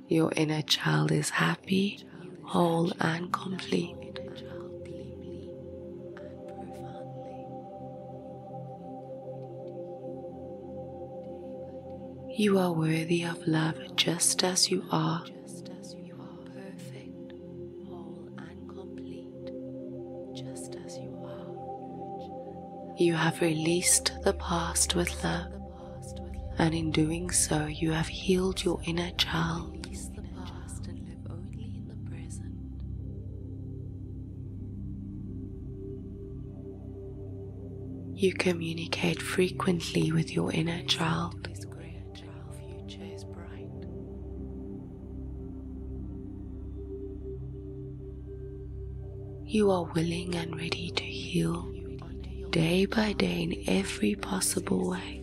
Your inner child is happy, whole, and complete. You are worthy of love just as you are. You have released The past with love. and in doing so, you have healed your inner child. You communicate frequently with your inner child. You are willing and ready to heal day by day in every possible way.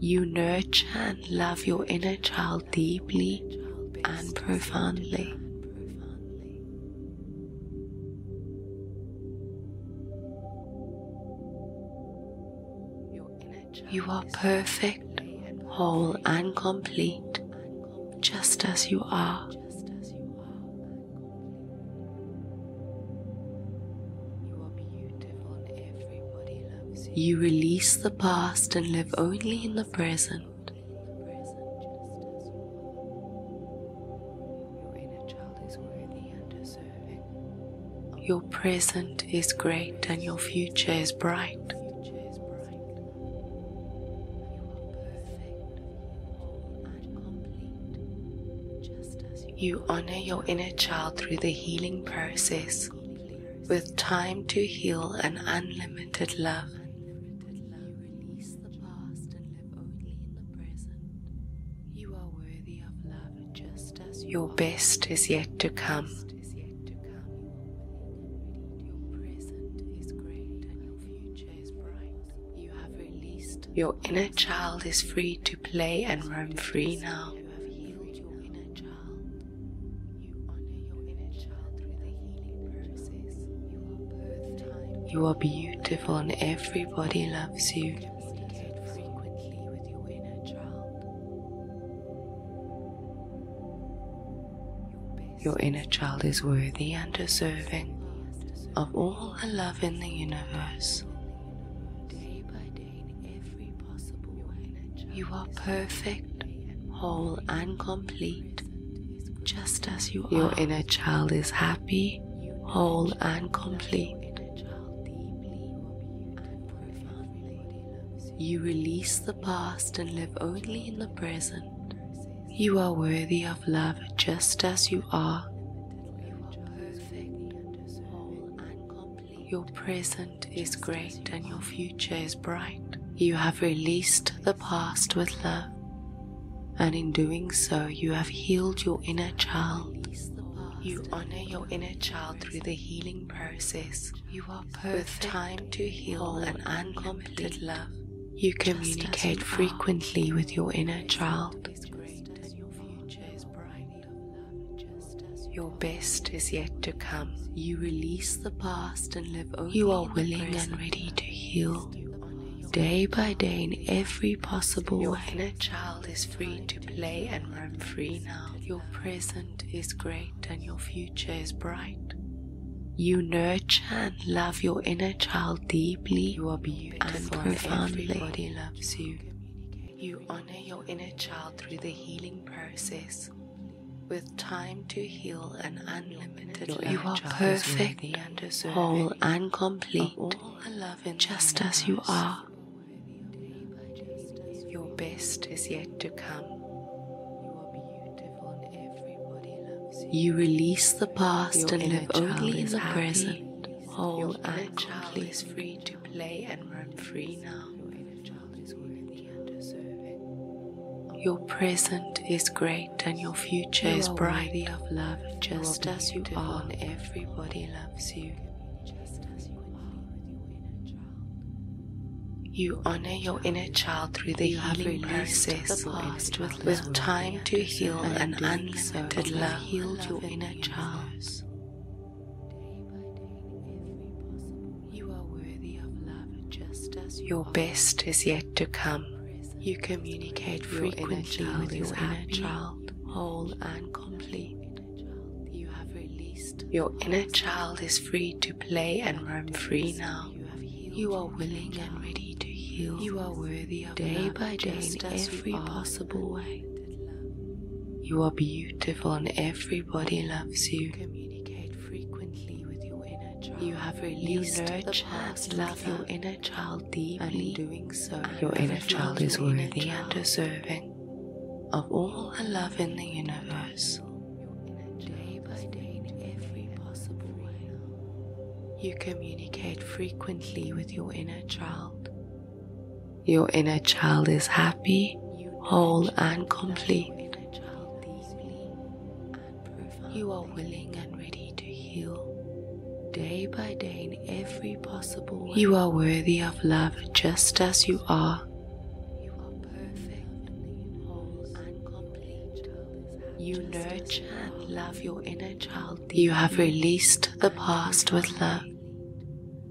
You nurture and love your inner child deeply and profoundly. You are perfect, whole, and complete, just as you are. You release the past and live only in the present. Your present is great and your future is bright. You honor your inner child through the healing process with time to heal and unlimited love. Your best is yet to come. Your inner child is free to play and roam free now. You are beautiful and everybody loves you. Your inner child is worthy and deserving of all the love in the universe. Are perfect, whole, and complete, just as you are. Your inner child is happy, whole, and complete. Inner child deeply and profoundly loves you. You release the past and live only in the present. You are worthy of love just as you are. You are perfect, whole and complete. Your present is great and your future is bright. You have released the past with love, and in doing so, you have healed your inner child. Release the past. You honor your inner child through the healing process. You are perfect. With time to heal and unlimited love. You communicate frequently with your inner child. is great and your future is bright. Love just as you Your best is yet to come. You release the past and live only. You are willing and ready to heal. Day by day in every possible way. Your inner child is free to play and roam free now. Your present is great and your future is bright. You nurture and love your inner child deeply. You are beautiful and profoundly. Everybody loves you. You honor your inner child through the healing process with time to heal and unlimited love. You are perfect, whole, and complete, just as you are. Best is yet to come. You are beautiful and everybody loves you. You release the past Your and live only in the happy, present, whole, Your inner and child is free to play and roam free now. Your inner child is worthy and deserving. Your present is great and your future You is bright worthy of love just as you are. and Everybody loves you. You honor your inner child through the You healing process the past with with time to heal And doing so, love. healed Healed your inner child. Day by day in every possible You are worthy of love just as Your best is yet to come. You communicate frequently with your inner child, whole and complete. You have released. Your inner child is free to play and roam free now. You have healed. You are willing and ready You are worthy of day love by day just in you every possible way. You are beautiful and everybody loves you. Communicate frequently with your inner child. You have You released the nurture past, love your inner child and deeply. in doing so, uh, Your inner child is worthy and deserving of all the love in the universe. Day by day in every possible way. You communicate frequently with your inner child. Your inner child is happy, whole, and complete. You are willing and ready to heal day by day in every possible way. You are worthy of love just as you are. You are perfect, whole and complete. You nurture and love your inner child. You have released the past with love,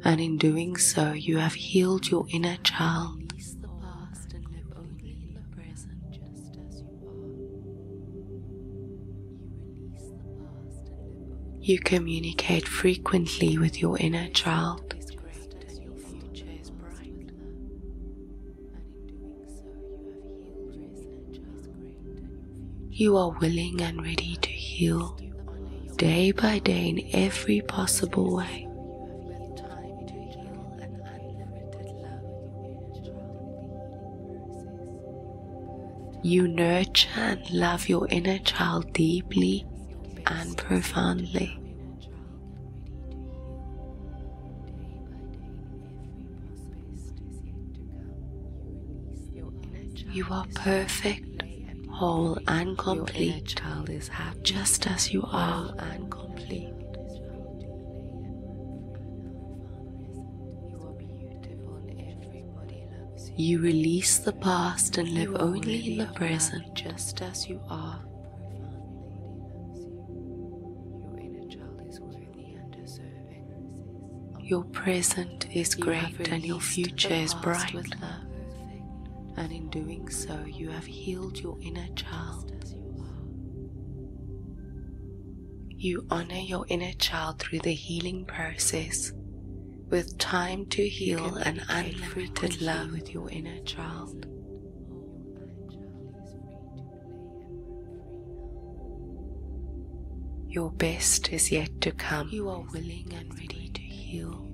and in doing so, you have healed your inner child. You communicate frequently with your inner child. you are willing and ready to heal day by day in every possible way. You nurture and love your inner child deeply and profoundly. You are perfect, whole and complete, child is happy just as you are. and complete. You release the past and live only in the present, just as you are. Your present is You great and your future is bright. with love. And in doing so, you have healed your inner child. You honor your inner child through the healing process with time to heal and unlimited love with your inner child. Your inner child is free to play and roam free now. Your best is yet to come. You are willing and ready heal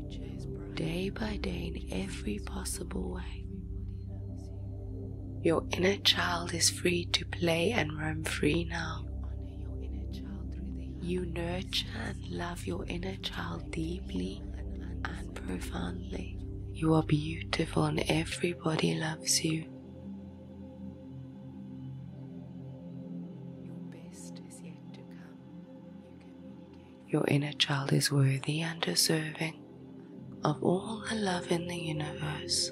day by day in every possible way. Your inner child is free to play and roam free now. You nurture and love your inner child deeply and profoundly. You are beautiful and everybody loves you. Your inner child is worthy and deserving of all the love in the universe.